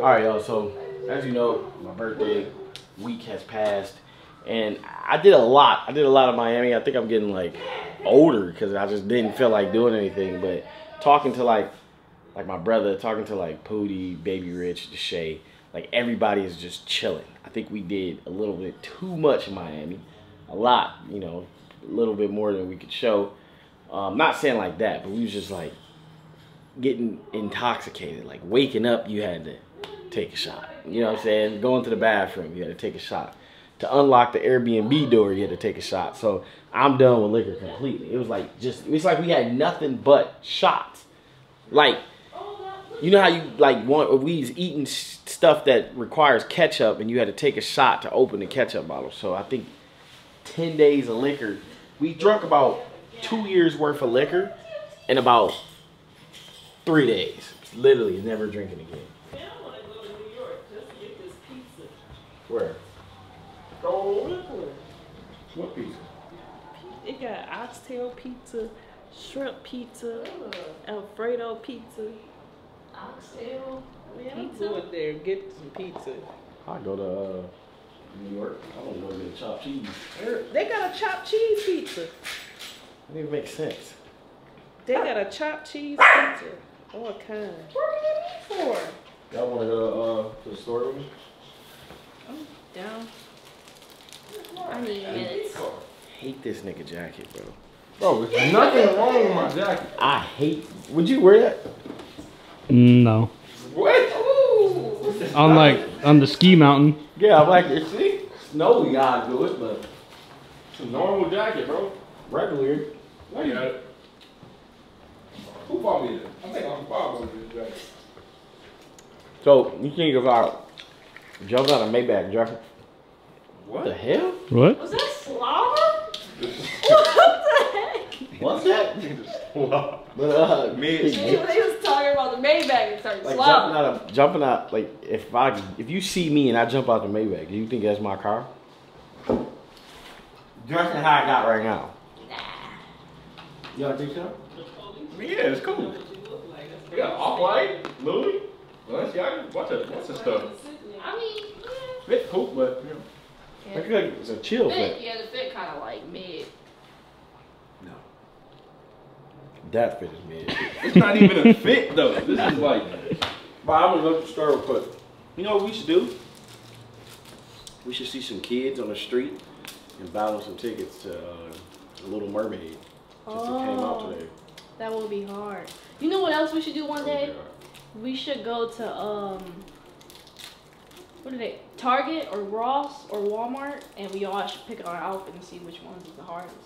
All right, y'all. So, as you know, my birthday week has passed, and I did a lot. I did a lot of Miami. I think I'm getting like older because I just didn't feel like doing anything. But talking to like, like my brother, talking to like Pootie, Baby Rich, Deshay, like everybody is just chilling. I think we did a little bit too much in Miami, a lot, you know, a little bit more than we could show. Um, not saying like that, but we was just like getting intoxicated. Like waking up, you had to take a shot. You know what I'm saying? Going to the bathroom, you had to take a shot. To unlock the Airbnb door, you had to take a shot. So I'm done with liquor completely. It was like just, it's like we had nothing but shots. Like, you know how you like want we was eating stuff that requires ketchup, and you had to take a shot to open the ketchup bottle. So I think ten days of liquor. We drunk about two years worth of liquor in about three days. Literally, never drinking again. Man, I want to go to New York just to get this pizza. Where? Go Brooklyn. What pizza? It got oxtail pizza, shrimp pizza, Alfredo pizza. Oxtail. Man, I'm Pizza? going there get some pizza. I go to uh, New York. I want to go get a chopped cheese. They got a chopped cheese pizza. That didn't even make sense. They got a chopped cheese pizza. All kind. What are you getting for? Y'all want to go uh, to the store with me? Down. I need minutes. hate this nigga jacket, bro. Bro, there's nothing wrong with my jacket. I hate. Would you wear that? No. What? On like on the ski mountain. Yeah, I'm like, see, snowy gotta do it, but It's a normal jacket, bro. regular. No, you got it. Who bought me this? I think I'm bought me this jacket. So you think about jumping out of Maybach, Jeffrey? What the hell? What? Was that slobber? what the heck? What's that? but uh, Mid- He, he was talking about the Maybach and started like jumping out of jumping out like if I if you see me and I jump out the Maybach, do you think that's my car? Dressing how I got right now. Y'all think so? Yeah, it's cool. We got off-white, Louis, Balenciaga, bunch of, bunch of stuff. I mean, Fit cool, but you know. yeah. I feel like it's a chill fit, fit. yeah, the fit kind of like mid. No. That fit is mid. It's not even a fit though. This is like. But I'm gonna go to the store real quick. You know what we should do? We should see some kids on the street and buy them some tickets to uh, Little Mermaid. Just it came out Oh. today. That will be hard. You know what else we should do one day? We should go to um what are they? Target or Ross or Walmart and we all should pick our outfit and see which ones is the hardest.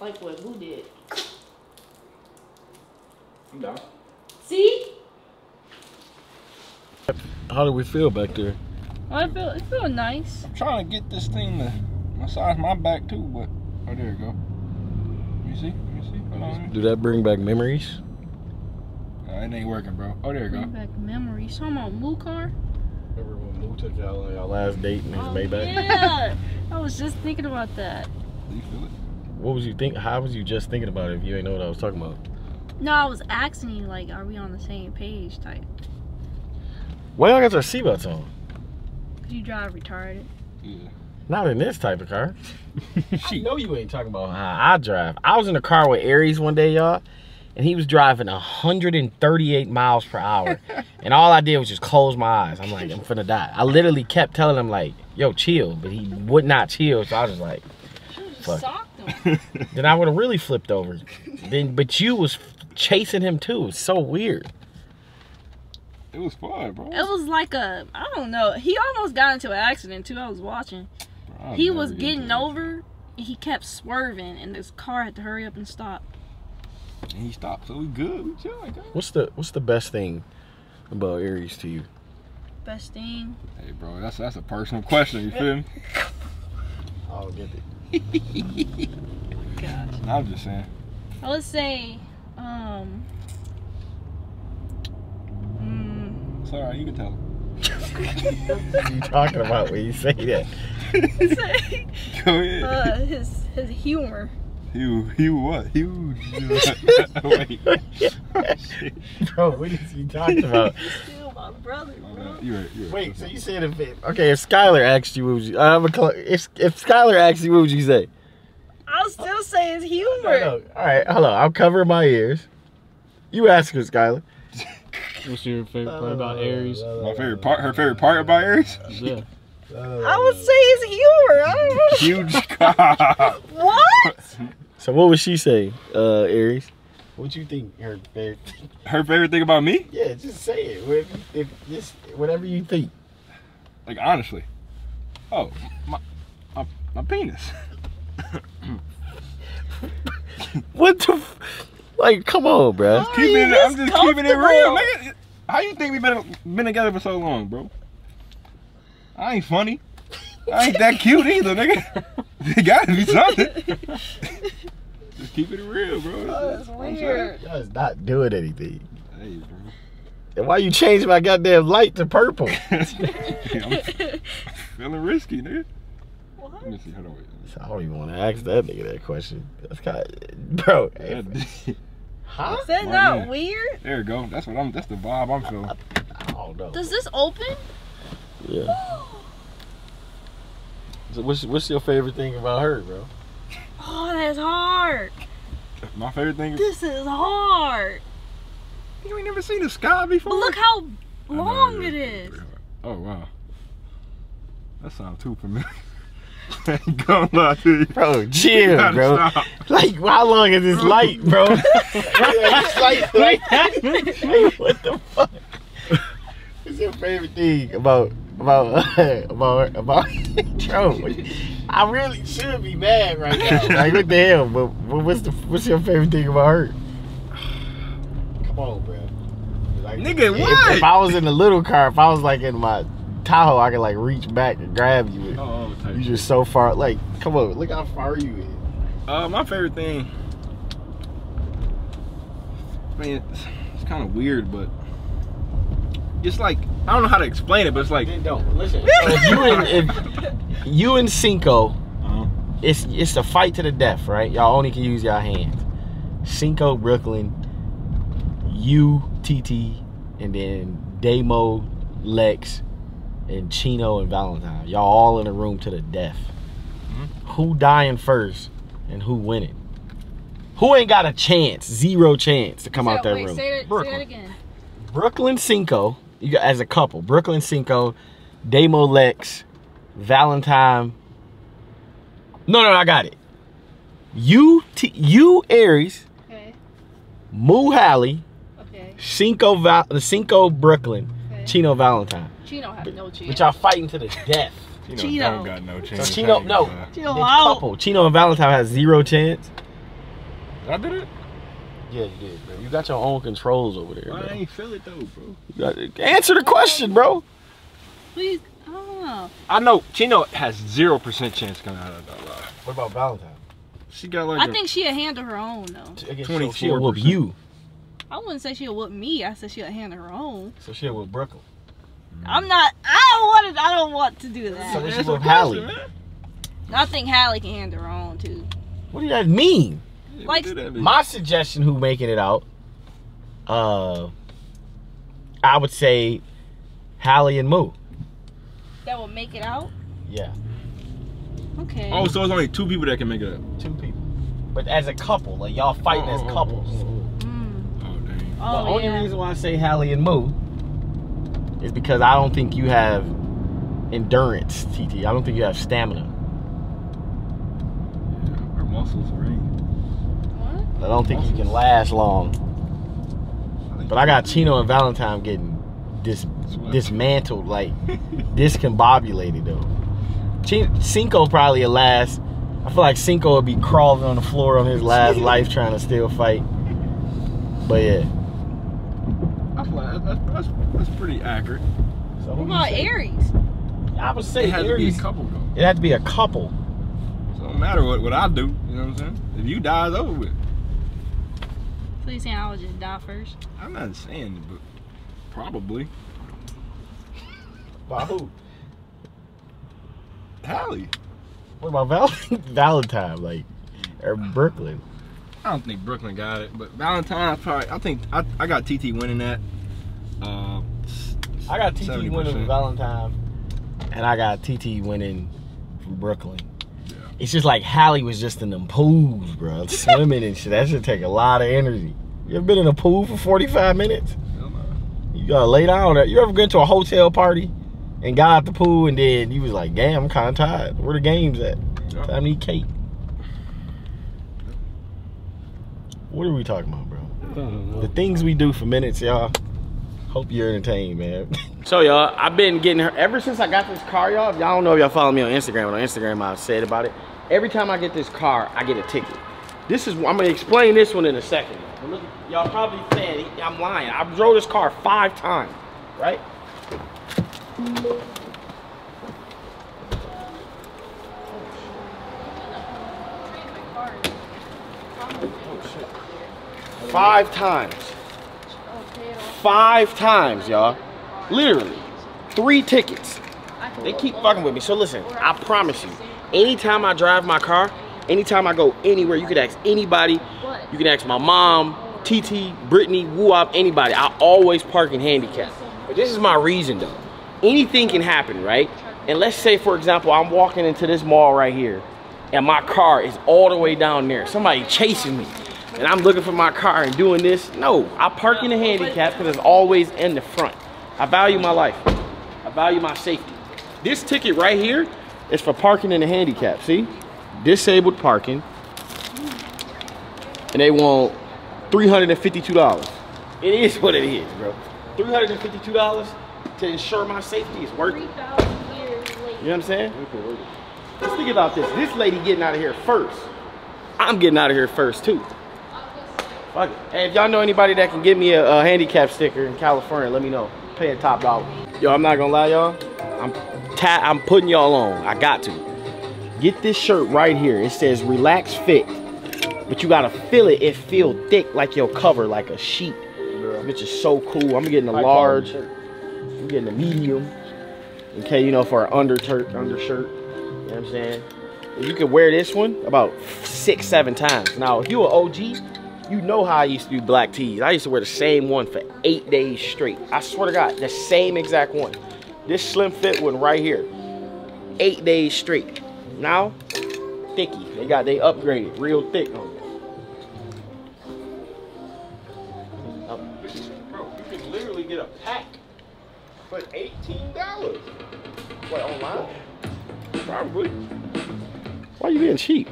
Like what who did. I'm down. See? How do we feel back there? I feel it feel nice. I'm trying to get this thing to massage my back too, but oh there you go. Let me see, let me see. Hold on. Do that bring back memories? No, it ain't working, bro. Oh there you go. Bring back memories. Talking about Moo car? Remember when Moo took y'all on y'all last date in his Oh, Maybach? yeah. I was just thinking about that. Do you feel it? What was you think? How was you just thinking about it if you ain't know what I was talking about? No, I was asking you like, are we on the same page type? Why y'all got your seatbelts on? Cause you drive retarded. Yeah. Not in this type of car. I know you ain't talking about how I drive. I was in a car with Aries one day, y'all, and he was driving 138 miles per hour. and all I did was just close my eyes. I'm like, I'm finna die. I literally kept telling him, like, yo, chill. But he would not chill. So I was just like, Fuck. Then I would have really flipped over. Then, but you was chasing him too. It's so weird. It was fun, bro. It was like a, I don't know. He almost got into an accident too. I was watching. Bro, I'll He was getting over. and He kept swerving, and this car had to hurry up and stop. And he stopped, so we good. We chilling, guys. What's the What's the best thing about Aries to you? Best thing. Hey, bro, that's that's a personal question. You feel me? I'll get it. Gosh. I'm just saying. I would say, um, mm, It's alright, you can tell. him. What you talking about when you say that? Go ahead. uh, his his humor. Huge. Huge what? Huge. Wait. Oh, bro, what is he talking about? Still my brother, bro. You right. You right. Wait, so you said if it, okay, if Skylar asked you, what would you? Uh, I'm a, if if Skylar asked you, what would you say? I'll still say it's humor. no. All right, hello. I'll cover my ears. You ask her, Skylar. What's your favorite part about Aries? My favorite part. Her favorite part about Aries. Yeah. I would say it's humor. I don't know. Huge cock. What? So what would she say, uh, Aries? What you think her favorite? Her favorite thing about me? Yeah, just say it. Whatever, if just whatever you think. Like honestly. Oh, my my, my penis. What the? F- like, come on, bro. Keeping it, I'm just just keeping it real, comfortable. nigga. How you think we been been together for so long, bro? I ain't funny. I ain't that cute either, nigga. It gotta be something. just keep it real, bro. Oh, that's weird. Y'all is not doing anything. Hey, bro. And why you change my goddamn light to purple? I'm feeling risky, nigga. Let me see. Hold on, wait. So I don't even want to ask that nigga that question. That's kind of, bro. That- Huh? Is that My not man. weird? There you go. That's what I'm. That's the vibe I'm feeling. I don't know. Does this open? Yeah. So what's what's your favorite thing about her, bro? Oh, that's hard. My favorite thing. This is hard. You ain't never seen the sky before. But look how I know, long it is. Oh wow. That sounds too familiar. I ain't gonna lie to you. Bro, chill, bro. stop. Like, how long is this light, bro? It's like, like, like, what the fuck? What's your favorite thing about about about about bro? I really should be mad right now. Like, what the hell? But, but what's the what's your favorite thing about her? Come on, bro. Like, Nigga, if- what? If, I was in the little car, if I was like in my Tahoe, I could like reach back and grab you. Oh, type You shit. just so far. Like, come on, look how far you is. Uh, my favorite thing. I mean, it's, it's kind of weird, but it's like I don't know how to explain it, but it's like. Then don't listen. if you and if you and Cinco, Uh-huh. it's it's a fight to the death, right? Y'all only can use y'all hands. Cinco, Brooklyn, you, TT, and then Damo, Lex, and Chino and Valentine. Y'all all in a room to the death. Mm-hmm. Who dying first and who winning? Who ain't got a chance? Zero chance to come out that Wait, room. Say that, say Brooklyn. that again. Brooklyn Cinco, you got as a couple. Brooklyn Cinco, Damo Lex, Valentine. No, no, I got it. You, T, you Aries, Okay. Moo Hallie, Okay. Cinco Val, Cinco Brooklyn, Okay. Chino Valentine. Chino have no chance. But y'all fighting to the death. Chino, Chino. don't got no So chance. Chino, no, Chino couple. Chino and Valentine has zero chance. I did it. Yeah, you did, bro. You got your own controls over there, I ain't feel it though, bro. You got- answer the question, bro. Please. I don't know. I know Chino has zero percent chance coming out of that lie. What about Valentine? She got like I a- think she a handle her own though. Again, so she'll 24%. whoop you. I wouldn't say she'll whoop me. I said she'll handle her own. So she'll whoop Brooklyn. I'm not. I don't want to. I don't want to do that. then she Answer whoop the question, Hallie. I think Hallie can handle her own too. What does that mean? Yeah, Like- what did that mean? My suggestion, who making it out, uh, I would say Hallie and Moo. That would make it out. Yeah, Okay. Oh, so it's only two people that can make it up. two people. But as a couple, like y'all fighting as Oh, oh, oh, couples. oh, oh. Mm. Oh dang. Oh, the only yeah. reason why I say Hallie and Moo is because I don't think you have endurance, TT. I don't think you have stamina. Yeah, our muscles are in. What? I don't think he can last long. But I got Chino and Valentine getting dis- dismantled, like discombobulated though. Chi- Cinco probably will last. I feel like Cinco would be crawling on the floor on his last life trying to still fight. But yeah. I feel like that's, that's, that's pretty accurate. So What about? Aries? I would say It say has to be a Aries. couple though. It had to be a couple. So no matter what, what I do, you know what I'm saying? If you die, it's over with. So saying I would just die first? I'm not saying but probably. By who? Hallie. What about Val- Valentine? Like or Brooklyn? I don't think Brooklyn got it, but Valentine probably. I think I, I got TT winning that. Uh, I got TT 70%. winning Valentine, and I got TT winning from Brooklyn. It's just like Hallie was just in them pools, bro, swimming and shit. That should take a lot of energy. You ever been in a pool for 45 minutes? No. You gotta lay down. there. You ever been to a hotel party and got out the pool and then you was like, damn, I'm kind of tired. Where the games at? Yeah. Time to eat cake. What are we talking about, bro? I don't know. The things we do for minutes, y'all. Hope you're entertained, man. So y'all, I've been getting her ever since I got this car, y'all. If y'all don't know if y'all follow me on Instagram, on Instagram I've said about it. Every time I get this car, I get a ticket. This is I'm gonna explain this one in a second. Y'all probably saying I'm lying. I drove this car five times, right? Five times. Five times, y'all. Literally. Three tickets. They keep fucking with me. So listen, I promise you, anytime I drive my car, anytime I go anywhere, you could ask anybody. You can ask my mom, TT, Brittany, Woo Wop, anybody. I always park in handicap. But this is my reason though. Anything can happen, right? And let's say, for example, I'm walking into this mall right here, and my car is all the way down there. Somebody chasing me, and I'm looking for my car and doing this. No, I park in the handicap because it's always in the front. I value my life. I value my safety. This ticket right here is for parking in the handicap. See? Disabled parking. And they want $352. It is what it is, bro. $352 to ensure my safety is worth it. 3,000 years later. You know what I'm saying? Let's think about this. This lady getting out of here first. I'm getting out of here first too. Fuck it. Hey, if y'all know anybody that can give me a, a handicap sticker in California, let me know. Pay a top dollar. Yo, I'm not gonna lie, y'all. I'm ta- I'm putting y'all on. I got to. Get this shirt right here. It says relax fit. But you gotta feel it. It feel thick like your cover, like a sheet. Which is so cool. I'm getting a large. I'm getting a medium. Okay, you know, for an undershirt, undershirt. You know what I'm saying? You could wear this one about six, seven times. Now, if you an OG, you know how I used to do black tees. I used to wear the same one for eight days straight. I swear to God, the same exact one. This slim fit one right here. Eight days straight. Now, thicky. They got they upgraded, real thick on it. Bro, you can literally get a pack for eighteen dollars. What, online? Probably. Why are you being cheap?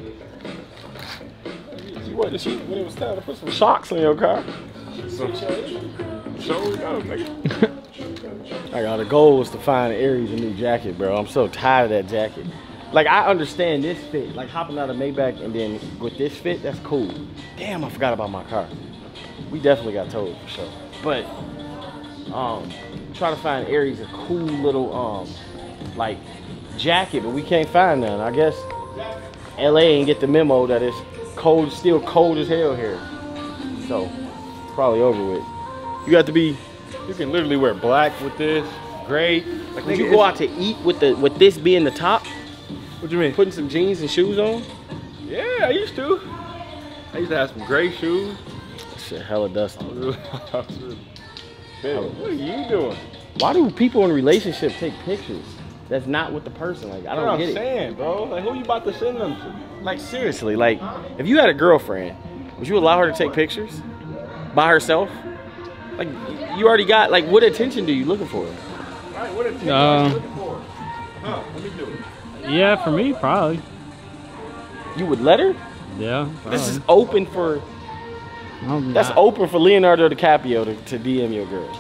You wasn't cheap when it was time to put some Shocks in your car. some show go, nigga. Like, uh, the goal was to find Aries a new jacket, bro. I'm so tired of that jacket. Like, I understand this fit. Like, hopping out of Maybach and then with this fit, that's cool. Damn, I forgot about my car. We definitely got towed for sure. But, um, trying to find Aries a cool little, um, like, jacket, but we can't find none. I guess LA ain't get the memo that it's cold, still cold as hell here. So, probably over with. You got to be You can literally wear black with this, gray. Like Would you go out to eat with the with this being the top, What you mean? putting some jeans and shoes on? Yeah, I used to. I used to have some gray shoes. Shit, hella dusty. What are you doing? Why do people in relationships take pictures? That's not with the person. Like I don't what I'm get it. saying, bro. Like, who you about to send them to? Like seriously, like if you had a girlfriend, would you allow her to take pictures by herself? Like you already got like what attention do you looking for? Right, what attention Uh, are you looking for? Huh, let me do it. Yeah, for me, probably. You would let her? Yeah. This is open for I'm that's not- open for Leonardo DiCaprio to, to DM your girl.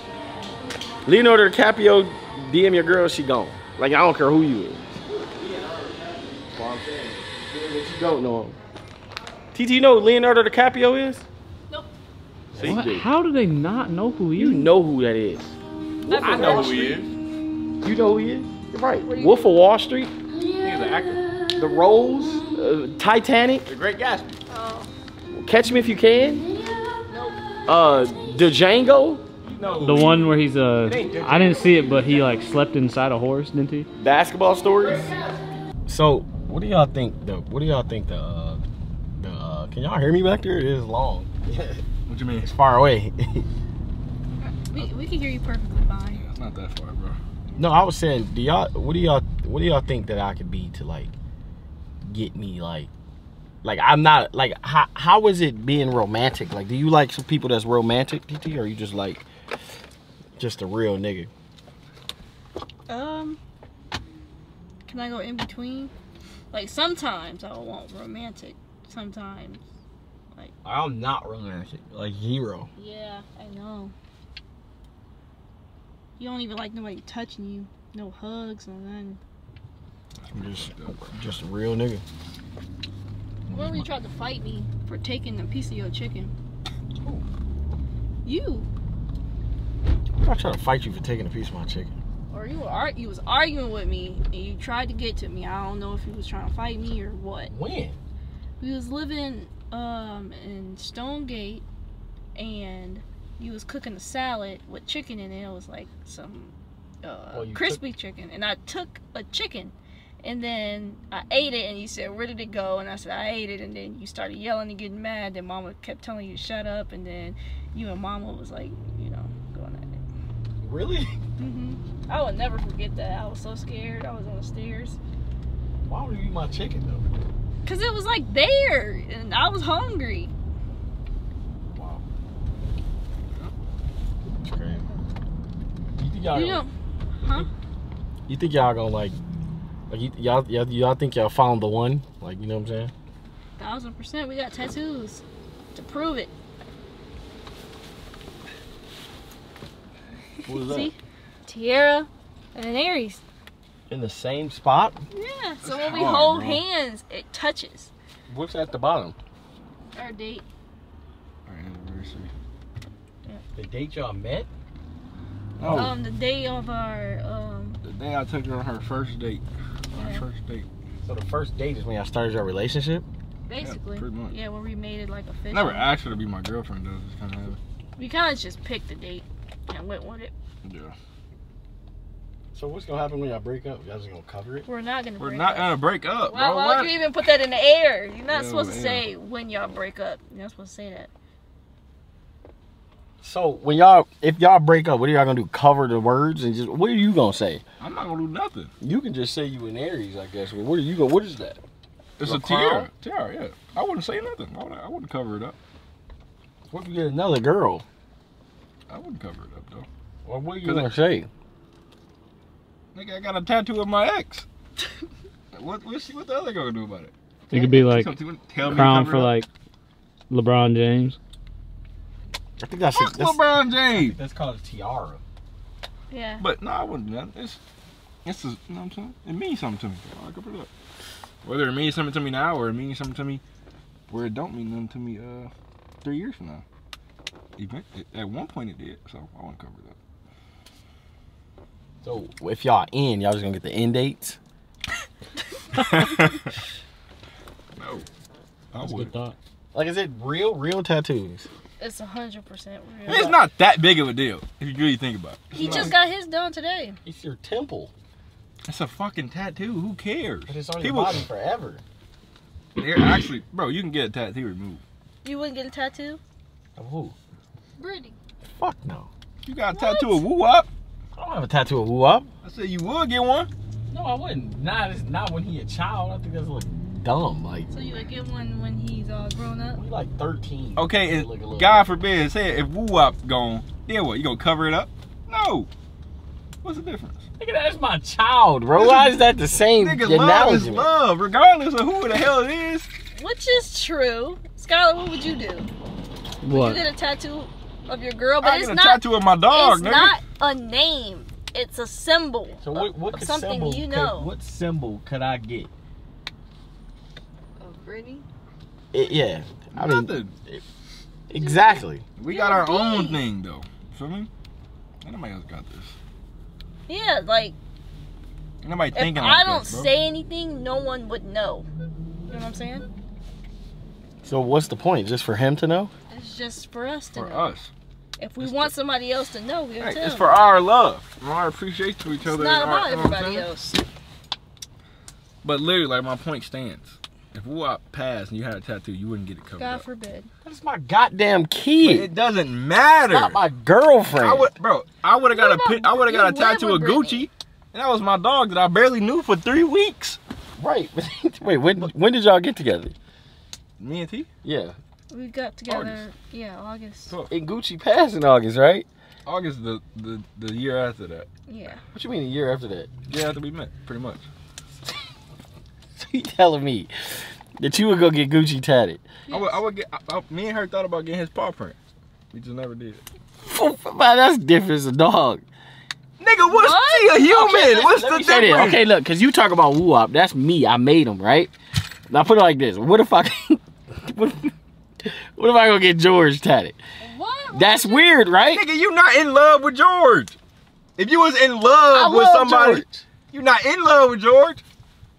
Leonardo DiCaprio DM your girl, she gone. Like I don't care who you is. Well, I'm saying, that you don't know him. TT, you know who Leonardo DiCaprio is? Nope. See, What? How do they not know who he You know who that is. I know who he is. You know who he is? You're right. Wolf of Wall Street, He's an actor. The Rose, uh, Titanic, The Great Gatsby. Oh, Catch Me If You Can, nope. uh, The Django, You know who The one where he's uh, It ain't Denzel. I didn't see it, but he like slept inside a horse, didn't he? Basketball Stories. So, what do y'all think? The what do y'all think the uh, the Can y'all hear me back there? It is long. What you mean? it's far away. We, we can hear you perfectly fine. It's not that far, bro. no, I was saying, do y'all what do y'all what do y'all think that I could be to like get me like like I'm not like how how is it being romantic? Like do you like some people that's romantic, TT, or you just like just a real nigga? Um, can I go in between? Like sometimes I want romantic. Sometimes, like I'm not romantic. Like zero. yeah, I know. You don't even like nobody touching you. No hugs, no nothing. I'm just just a real nigga. Whoever you tried to fight me for taking a piece of your chicken. You. I'm not trying to fight you for taking a piece of my chicken. Or you were you was arguing with me and you tried to get to me. I don't know if you was trying to fight me or what. When? We was living um in Stonegate and you was cooking a salad with chicken in it. It was like some uh, Oh, you crispy chicken. And I took a chicken and then I ate it and you said, Where did it go? And I said, I ate it and then you started yelling and getting mad. Then mama kept telling you to shut up and then you and mama was like, you know, going at it. Really? hmm I would never forget that. I was so scared. I was on the stairs. Why would you eat my chicken though? Cause it was like there and I was hungry. Wow. You think y'all You gonna, know, you think y'all gonna like like y'all, y'all y'all think y'all found the one? Like you know what I'm saying? thousand percent. We got tattoos to prove it. What is See, Tierra and an Aries. In the same spot? Yeah. So when we hard, hold bro. hands, it touches What's at the bottom? our date. Our anniversary. The date y'all met? Oh, Um, the day of our um. the day I took her on her first date. Our first date. So the first date is when y'all started your relationship? Basically, pretty much. yeah, when we made it like official. Never asked her to be my girlfriend though. Just kind of have. We kind of just picked the date and went with it. Yeah. So what's gonna happen when y'all break up? Y'all just gonna cover it? We're not gonna. We're break not up. gonna break up, Why, bro. why would you even put that in the air? You're not Yeah, supposed to say when y'all break up. You're not supposed to say that. So when y'all if y'all break up, what are y'all gonna do? Cover the words and just what are you gonna say? I'm not gonna do nothing. You can just say you in Aries, I guess. Well, what are you go what is that? It's A a crown? tiara. Tiara, yeah. I wouldn't say nothing. I wouldn't, I wouldn't cover it up. What if you get another girl? I wouldn't cover it up though. Or what are you 'Cause gonna say? Nigga, I got a tattoo of my ex. what what's what the other gonna do about it? It could be like tell crown cover for up? like LeBron James. I think that's Fuck that's, LeBron James. that's called a tiara. Yeah. But no, I wouldn't do that. It's it's a, you know what I'm saying? It means something to me. I cover it up. Whether it means something to me now or it means something to me where it don't mean nothing to me uh three years from now. Even at one point it did, so I want to cover it up. So if y'all in, y'all just gonna get the end dates? No, I That's would. good. Like is it real, real tattoos? It's a hundred percent real. It's not that big of a deal if you really think about it. It's He not- just got his done today. It's your temple. It's a fucking tattoo. Who cares? But it's on People, your body forever. they're actually, bro. You can get a tattoo removed. You wouldn't get a tattoo? Of who? Brittany. Fuck no. You got a tattoo of Woo Wop. I don't have a tattoo of Woo Wop. I said you would get one. No, I wouldn't. Not it's not when he a child. I think that's look dumb. Like So you would get one when he's all grown up? we like thirteen. Okay, It and look God different. forbid, say if Woo Wop gone, then what? You gonna cover it up? No. What's the difference? Nigga, that's my child, bro. Why is that the same Nigga, love is analogy? love, regardless of who the hell it is. Which is true. Skylar, what would you do? Would you get a tattoo of your girl? But I it's get a not tattoo of my dog, it's nigga. not a name. It's a symbol. So what? What of something symbol? you could- know. what symbol could I get? Of Brittany? It, yeah, I mean Nothing. exactly. we got our a own thing though. Feel me? Ain't nobody else got this. Yeah, like Ain't nobody if thinking I don't this, say anything, no one would know. You know what I'm saying? So what's the point? Just for him to know? It's just for us to for know. us. If we It's want somebody else to know, we'll Hey, tell it's them. for our love, and our appreciation to each It's other. not and our- about you know what I'm everybody else. But literally, like my point stands. if Woo Wop past and you had a tattoo, you wouldn't get it covered God up. forbid. That's my goddamn But it doesn't matter. Not my girlfriend. I would, bro. I would have got What a pic- I would have got a about- you live tattoo of Gucci, and that was my dog that I barely knew for three weeks. right. Wait, when when did y'all get together? Me and T. Yeah. We got together. Yeah, August. So And Gucci passed in August, right? August the, the the year after that. Yeah. What you mean a year after that? Year after we met, pretty much. So you telling me that you would go get Gucci tatted? I would, I would get. I, I- me and her thought about getting his paw print. We just never did. Man, that's different as a dog. Nigga, what's What? a human? Okay, what's let the me difference? Okay, look, because you talk about Woo Wop. That's me. I made him, right? Now put it like this. What if I what, if- what if I go get George tatted? What? That's weird, right? Nigga, you not in love with George. If you was in I love with love somebody, George. you not in love with George.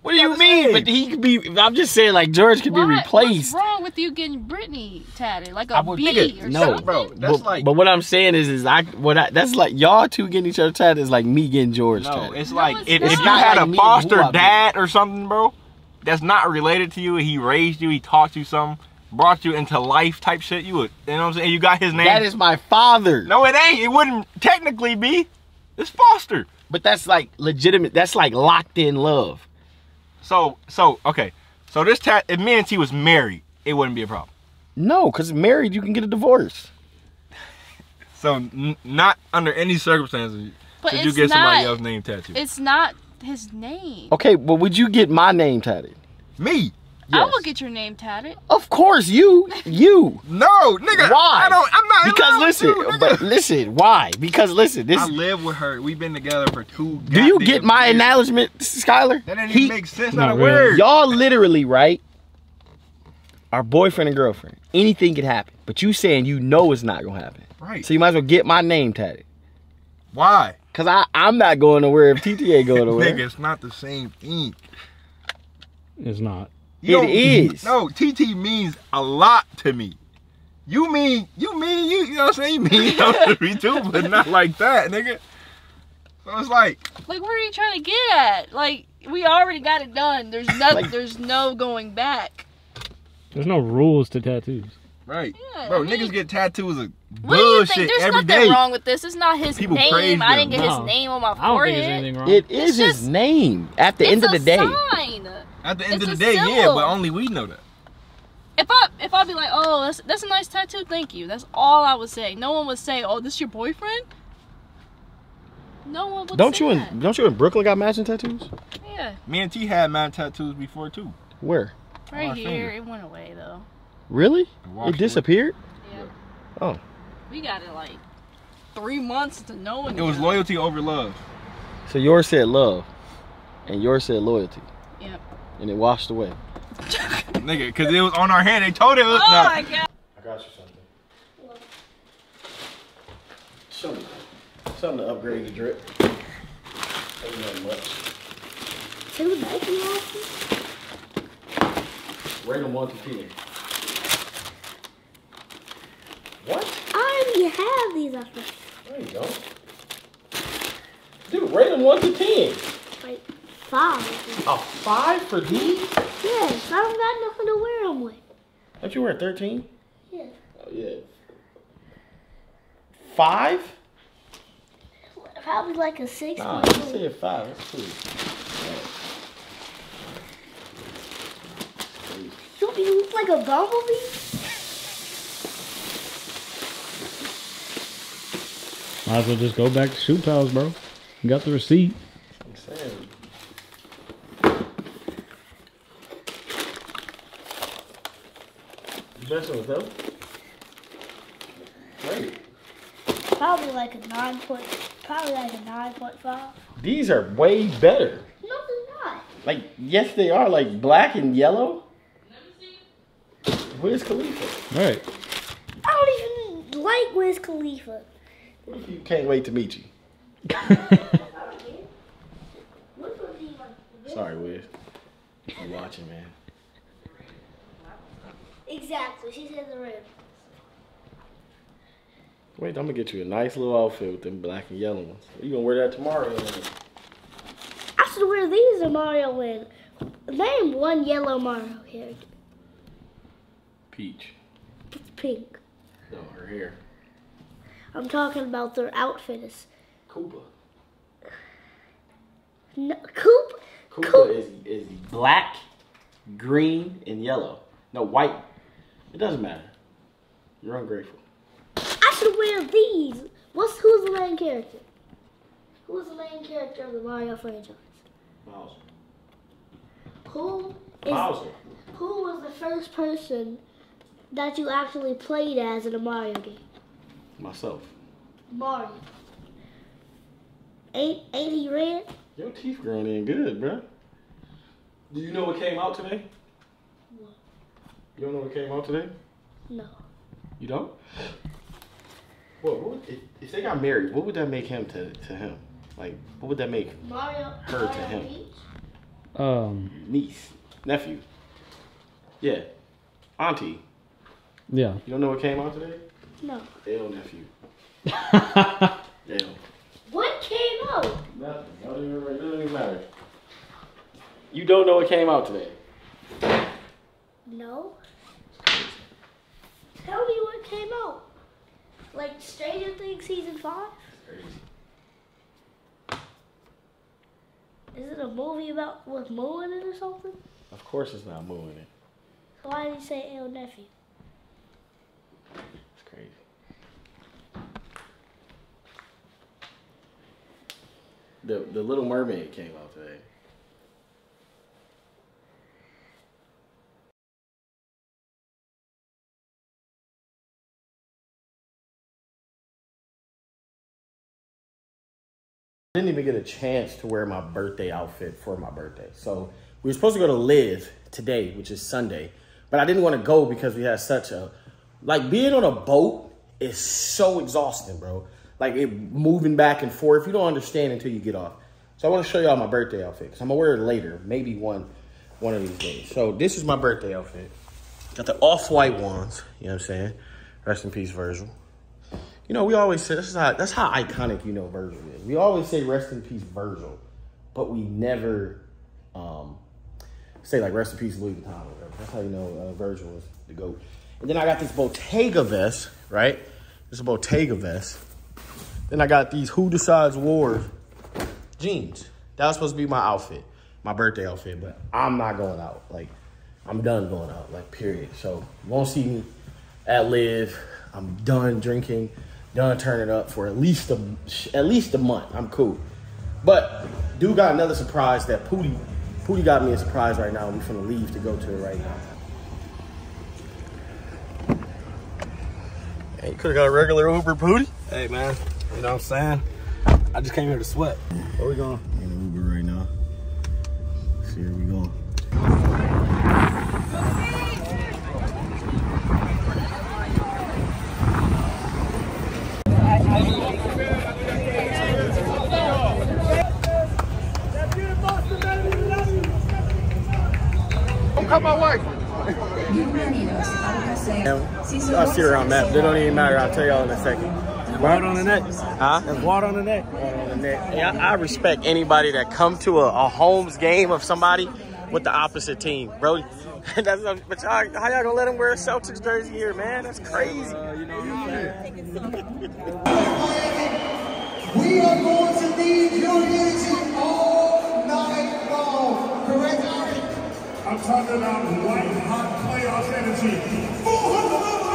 What do you Not mean? same. But he could be. I'm just saying, like George could be replaced. What's wrong with you getting Brittany tatted? Like I a would- bee nigga, or no, something? bro. That's but, like but what I'm saying is, is I what I, that's like y'all two getting each other tatted is like me getting George no. tatted. It's No, like it's if, if you had not a like me and foster dad or something, bro, that's not related to you. He raised you. He taught you something, brought you into life type shit. You would, you know what I'm saying? You got his name. That is my father. no, it ain't. It wouldn't technically be. It's foster. But that's like legitimate. That's like locked in love. So, so okay. So this tat, if me and T was married, it wouldn't be a problem. No, because married you can get a divorce. So n- not under any circumstances But should you it's get somebody else's name tattooed. It's not his name. Okay, but would you get my name tatted? Me? I will get your name tatted. Of course, you, you. No, nigga. Why? I don't. I'm not. in Because love with listen, you, but listen, why? Because listen, this. I live with her. We've been together for two. Do you get my years. acknowledgement, Skylar? That didn't He- even make sense. Not Not, a really. word. Y'all literally right. Our boyfriend and girlfriend. Anything could happen, but you saying you know it's not gonna happen. Right. So you might as well get my name tatted. Why? Cause I I'm not going nowhere if TTA ain't going nowhere. Nigga, it's not the same thing. It's not. You It don't- No, TT means a lot to me. You mean you mean you you know what I'm saying? You mean to me too, but not like that, nigga. So it's like Like, where are you trying to get at? Like, we already got it done. There's no, Like- there's no going back. There's no rules to tattoos. right. Yeah, Bro, I mean- niggas get tattoos of What do you think? There's every nothing day. wrong with this. It's not his People praise name. I didn't them. get No. his name on my I don't think forehead. there's anything wrong. It is It's his just- name at the end of the day. Sign. At the end It's of the a day, yeah, but only we know that. If I if I be like, oh, that's that's a nice tattoo, thank you. That's all I would say. No one would say, oh, this is your boyfriend. No one would. Don't say you that. in don't you in Brooklyn got matching tattoos? Yeah, Me and T had matching tattoos before too. Where? right our here. finger. It went away though. Really? Washed It disappeared? Yeah. Oh. We got it like three months to knowing. It was loyalty over love. So yours said love, and yours said loyalty, Yep. And it washed away. Nigga, cause it was on our hand. They told it was Oh nah. my god. I got you something. Something, something to upgrade the drip. Ain't nothing much. Two Nike glasses? Rate them one to ten. What? I already have these already. There you go. Dude, rate them one to ten. Like five. A five for these? Yes, I don't got nothing to wear them with. Don't you wear thirteen? Yeah. Oh yeah. Five? Probably like a six Nah, point I two. said five. That's cool. You, you look like a bumblebee? Might as well just go back to Shoe Pals, bro. You got the receipt. I'm saying. You messing with them? Great. Probably like a nine point. Probably like a nine point five. These are way better. No, they're not. Like, yes, they are like black and yellow. Where's Khalifa? Right. I don't even like Wiz Khalifa. What if you can't wait to meet you? Sorry, Wiz. I'm watching, man. Exactly. She said the rim. Wait, I'm gonna get you a nice little outfit with them black and yellow ones. You gonna wear that tomorrow? I should wear these to Mario when Name one yellow Mario character. Peach. It's pink. No, her hair. I'm talking about their outfit is Koopa. no, Coop. Koopa is is black, green, and yellow. No, white. It doesn't matter. You're ungrateful. I should wear these. What's who's the main character? Who's the main character of the Mario franchise? Bowser. Who is Bowser. who was the first person that you actually played as in a Mario game? Myself. Mario. Ain't ain't he red? Your teeth growing in good, bruh. Do you know what came out today? What? You don't know what came out today? No. You don't? What, what would, if, if they got married, what would that make him to, to him? Like, what would that make Mario. Her to him. Peach? Um, niece, nephew? Yeah. Auntie. yeah. You don't know what came out today? No. L nephew. L. What came out? Nothing. Don't even, it doesn't even matter. You don't know what came out today. No. Tell me what came out. Like Stranger Things season five? Is it a movie about with Moo in it or something? Of course it's not moving it. Why did he say El nephew? It's crazy. The the Little Mermaid came out today. Didn't even get a chance to wear my birthday outfit for my birthday. So we were supposed to go to Live today, which is Sunday, but I didn't want to go because we had such a like being on a boat is so exhausting, bro. Like it moving back and forth. You don't understand until you get off. So I want to show y'all my birthday outfit. Cause I'm gonna wear it later, maybe one one of these days. So this is my birthday outfit. Got the off-white ones. You know what I'm saying? Rest in peace, Virgil. You know, we always say that's how that's how iconic you know Virgil is. We always say rest in peace, Virgil, but we never um, say like rest in peace, Louis Vuitton or whatever. That's how you know uh, Virgil was the goat. And then I got this Bottega vest, right? This is Bottega vest. Then I got these Who Decides War jeans. That was supposed to be my outfit, my birthday outfit, but I'm not going out. Like, I'm done going out, like, period. So, won't see me at Live. I'm done drinking, done turning up for at least a at least a month. I'm cool. But dude got another surprise that Pootie Pootie got me a surprise right now. We finna leave to go to it right now. Hey, could have got a regular Uber Pootie. Hey man, you know what I'm saying? I just came here to sweat. Where we going? In an Uber right now. See where we going. Don't cut my wife. I'll see her on map. It don't even matter. I'll tell y'all in a second. Water on the neck. Huh? There's water on the neck. on the neck. Hey, I, I respect anybody that come to a, a Holmes game of somebody with the opposite team, bro. That's what, but y'all, how y'all gonna let him wear a Celtics jersey here, man? That's crazy. We are going to need your unity all night long. Correct, Ari? I'm talking about white hot playoff energy. 400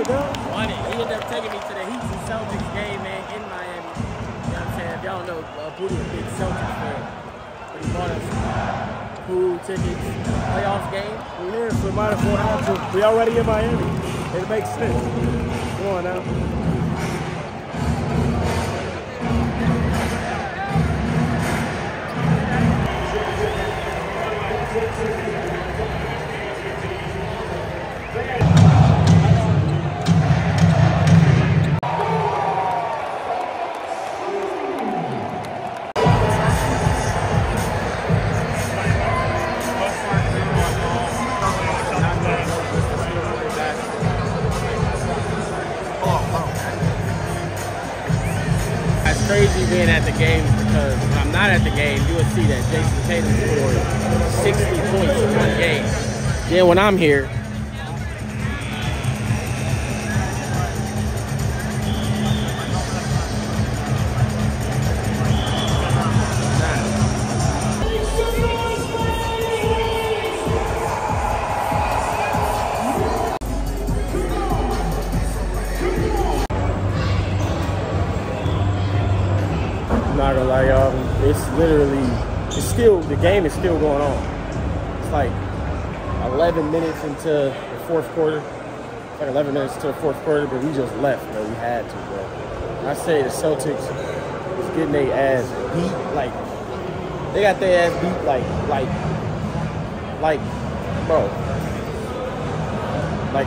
Happy dog. Won. He ended up taking me to the Heat and Celtics game, man, in Miami. You know what I'm saying? If y'all know, uh, Pootie a big Celtics fan. But he bought us pool tickets, playoff game. We're here, so we might as well have to. We already in Miami. It makes sense. Come on now. See that Jayson Tatum scored 60 points in one game. Then when I'm here, game is still going on. It's like 11 minutes into the fourth quarter. Like 11 minutes to the fourth quarter, but we just left, bro. We had to, bro. I say the Celtics is getting their ass beat, like, they got their ass beat, like, like, like, bro. Like,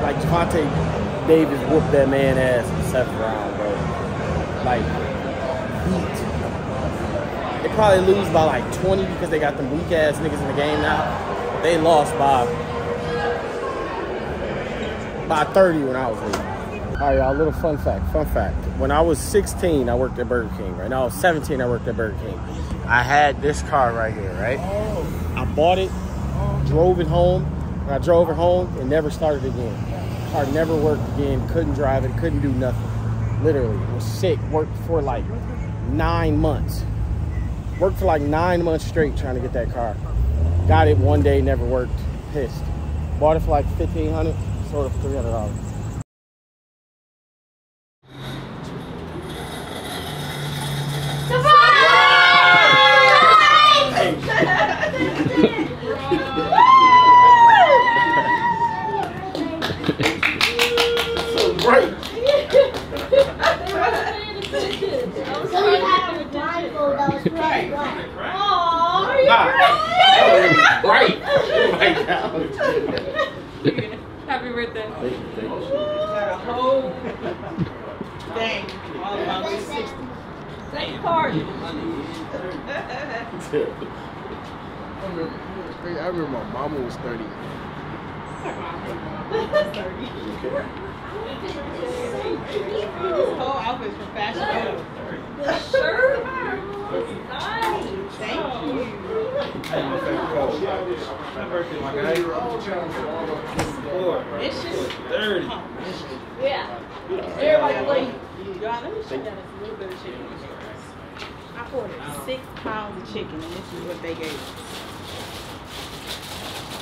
like Gervonta Davis whooped that man ass in the seventh round, bro. Like, probably lose by like 20 because they got them weak ass niggas in the game now. They lost by by 30 when I was leaving. All right, y'all. Little fun fact. Fun fact. When I was 16, I worked at Burger King. Right now, I was 17. I worked at Burger King. I had this car right here. Right. I bought it, drove it home. When I drove it home, it never started again. Car never worked again. Couldn't drive it. Couldn't do nothing. Literally, was sick. Worked for like nine months. Worked for like nine months straight trying to get that car. Got it one day, never worked. Pissed. Bought it for like fifteen hundred. Sold it for three hundred dollars. Right. So you had a blindfold that was red, right? Right. Happy birthday. Thank you, thank you. Got a whole thing all about this 60. Same party. I remember my mama was 30. This whole outfit's from Fashion Show. The shirt? Nice. Thank you. It's just 30. Yeah. Everybody like Y'all, let me show you this little bit of chicken. I ordered six pounds of chicken, and this is what they gave.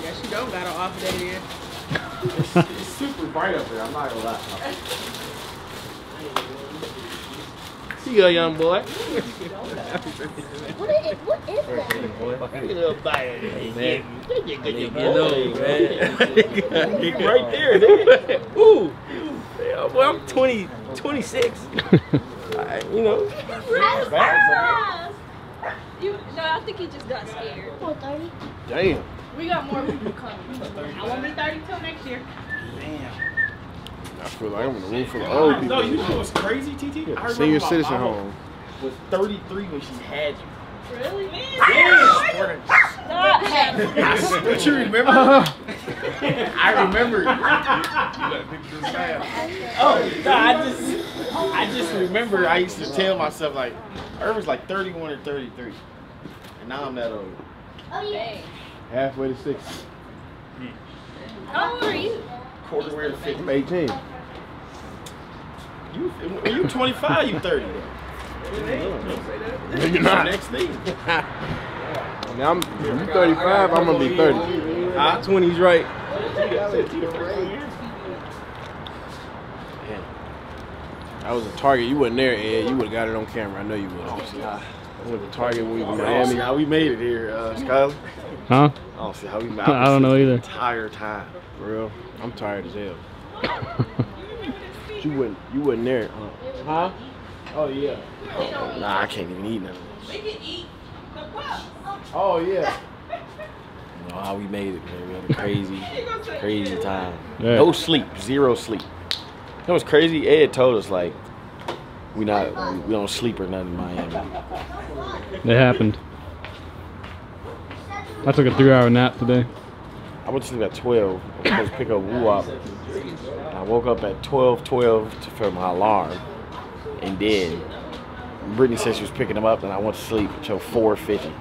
Yeah, she don't got her off day there. It's, it's super bright up there. I'm not gonna lie. See ya, young boy. What is, what is that? little bite, man. You right there, nigga. Ooh. Yeah, well, I'm 20, 26. I, you know. You, no, I think he just got scared. Oh, 30? Damn. We got more people coming. I won't be 30 till next year. I feel like I'm in a room full of old people. No, people. you know what's crazy, TT? I remember Senior citizen home. Was 33 when she had you. Really? Yeah. Stop. Don't you remember? Uh-huh. I remember. oh, no, I just, I just remember. I used to tell myself like, I was like 31 or 33, and now I'm that old. Oh, yeah. Halfway to 60. How old are you? Quarter way to 50. I'm 18. You, when you 25, you 30. No, you're not. Next thing. Now I'm you 35, I'm gonna be 30. Huh? 20's right. I was a Target. You wasn't there, Ed. You would have got it on camera. I know you would. Oh, I went to Target when we were in I don't see Miami. how we made it here, uh, Skyler. Huh? I don't see how we made it. I don't know either. Entire time. For real. I'm tired as hell. You wasn't you wasn't there. Huh? Huh? Oh yeah. Nah, I can't even eat none of. We can eat. Oh yeah. You know how we made it, man. We had a crazy, crazy time. Yeah. No sleep, zero sleep. That was crazy. Ed told us like we not we, don't sleep or nothing in Miami. It happened. I took a three-hour nap today. I went to sleep at 12. I was supposed to pick up Woo Wop. I woke up at 12, 12 to for my alarm. And then Brittany said she was picking him up, and I went to sleep until 4:50.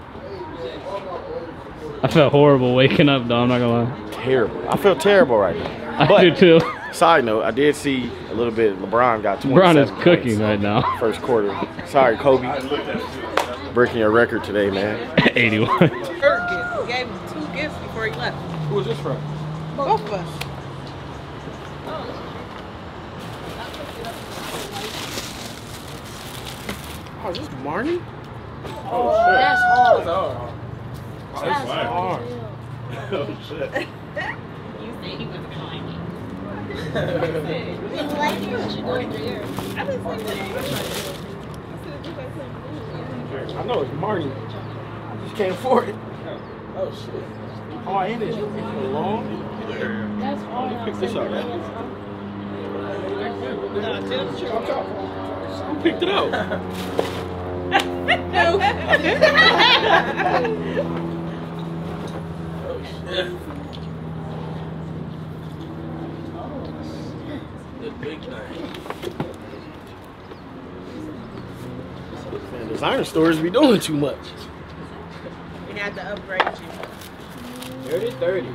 I felt horrible waking up, though. I'm not gonna lie. Terrible. I feel terrible right now. I But- do too. Side note, I did see a little bit. LeBron got 27 Brown is cooking right now. First quarter. Sorry, Kobe. Breaking your record today, man. 81. Kurt gift. Gave him two gifts before he left. Who is this from? Both of us. Oh, is this Marnie? Oh shit. That's hard. Oh, That's hard. oh shit. You said he was climbing. You like it? I've been saying. I know it's Marty. I just can't afford it. Oh shit. Oh, and it's long. That's hard. Pick this up, man. No, tell the truth. Who picked it up? Man, designer stores be doing too much. We had to upgrade you. 30 30.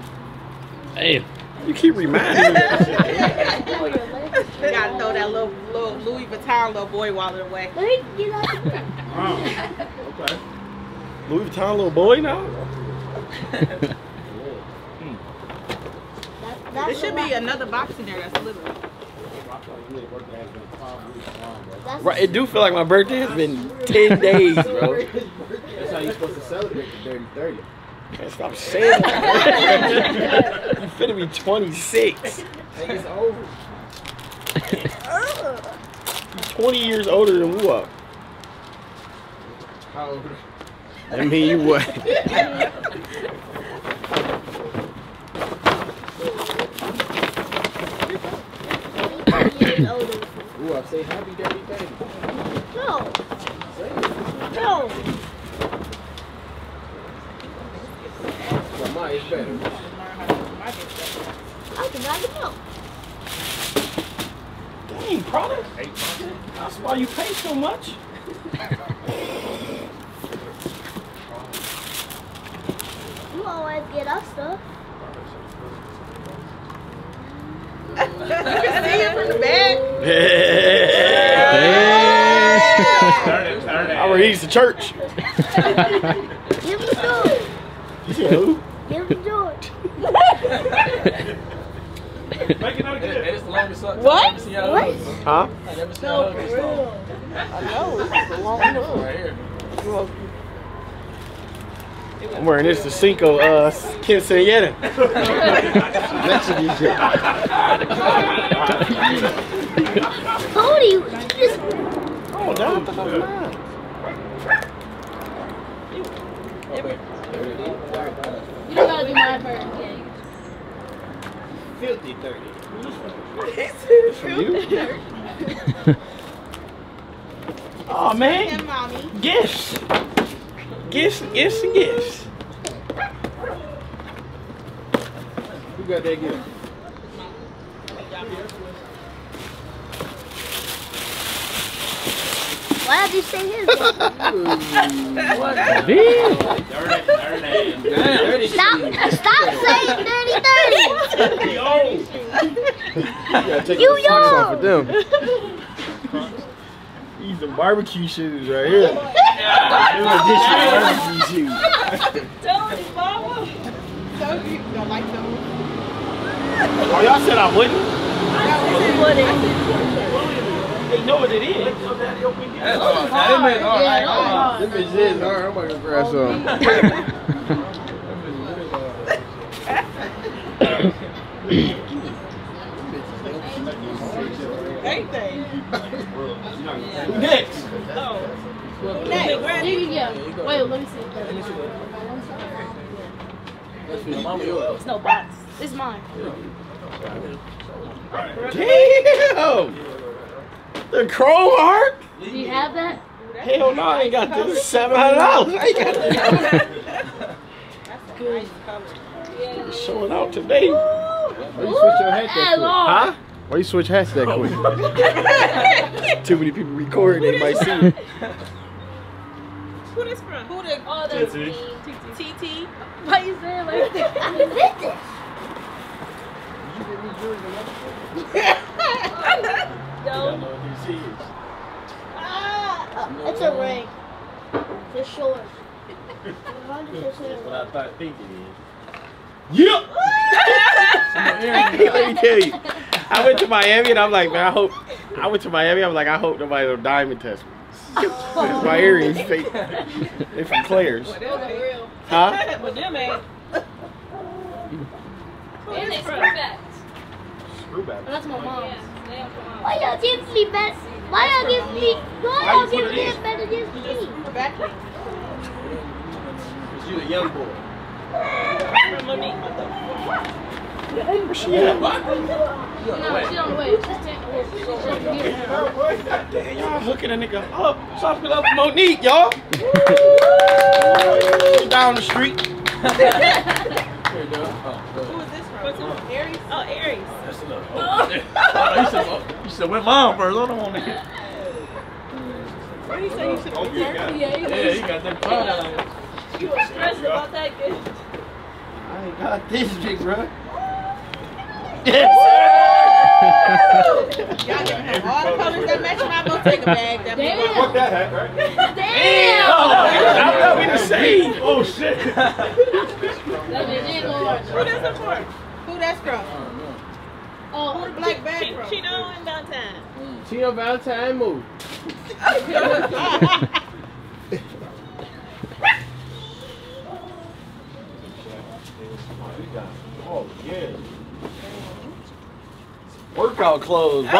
Hey, You keep reminding me. We gotta throw that little, little Louis Vuitton little boy wallet away. Let me get out. Okay. Louis Vuitton little boy now? Hmm. That, There should be another box in there that's little. That's Right, it do feel like my birthday has been 10 days, bro. That's how you supposed to celebrate the dirty 30. Can't stop saying that. you finna be 26. Hey, it's over. 20 years older than Woo How old? I mean, you what? Years. Ooh, I say happy dirty 30. No. No. Is better. I did not know. Dang, product. That's why you pay so much. You always get us stuff. You can see it from the back. I he's the church. Give. You? Give him George. It's the longest suck. What? What? Huh? I never seen no, this long. I know, it's a long. Right here. I'm wearing this to Cinco uh, Quinceañera. Mexican shit. Cody, you just Oh, damn, I thought that was mine. You gotta do mine first. Filthy 30. For you? oh, man. Gifts. Gifts, gifts, and gifts. Who got that gift? why did you say his? What Dirty stop! Stop saying dirty thirty. gotta You the socks off with young. them. These some barbecue shoes right here. you don't. Oh, y'all said I wouldn't? They know what it is. That's is hard. I ain't gonna lie. Them bitches is hard. I'm about to grab some. Who next? Who next? Where- Yeah, yeah, yeah. Wait, let me see. That's for your mama yours. It's no box. It's mine. Damn! The chrome heart? Do you have that? Hell no, I ain't got this. Seven hundred dollars. I ain't got this. That's good. nice color. It's showing out today. Oh, you switch your hat That's that hard. Huh? Why you switch hats that quick? Too many people recording, they might see it. Who this from? Who the? Oh, that's TT. TT. Why you saying like that? I did this. No. Ah, it's a ring. For sure. 100%. What I thought think it is. Yep. Let me tell you, I went to Miami and I'm like, man, I hope. I went to Miami. I'm like, I hope nobody will diamond test me. My earrings fake. They from Claire's. Those are real. Huh? But them ain't. And they screw back. Screw back. That's my mom's. Yeah, they ain't from us. Why y'all give me best? Why y'all give me? Why Why y'all you give put it me in? a better than me? For back then. Cause you a young boy. From Where she at? No, she on the way. She's taking well, she's just here. Damn, y'all hooking a nigga up. Something up Monique, y'all. She down the street. Who is this from? Aries? Oh, Aries. You said, where mom first? I don't want to hear. What do you say you should have oh, returned? Yeah, he Yeah, was, you got that powder on. he was stressed about that gift. I ain't got this big, bro. Y'all giving him all the colors that match my bag. That Damn. Fuck that hat, right? Damn! I thought we the same. Oh shit. That bitch ain't. Who that's for? Who that's from? Oh, Who the black bag from? Chino and Downtown. Chino Valentine move. Oh, yeah. Workout clothes, boy.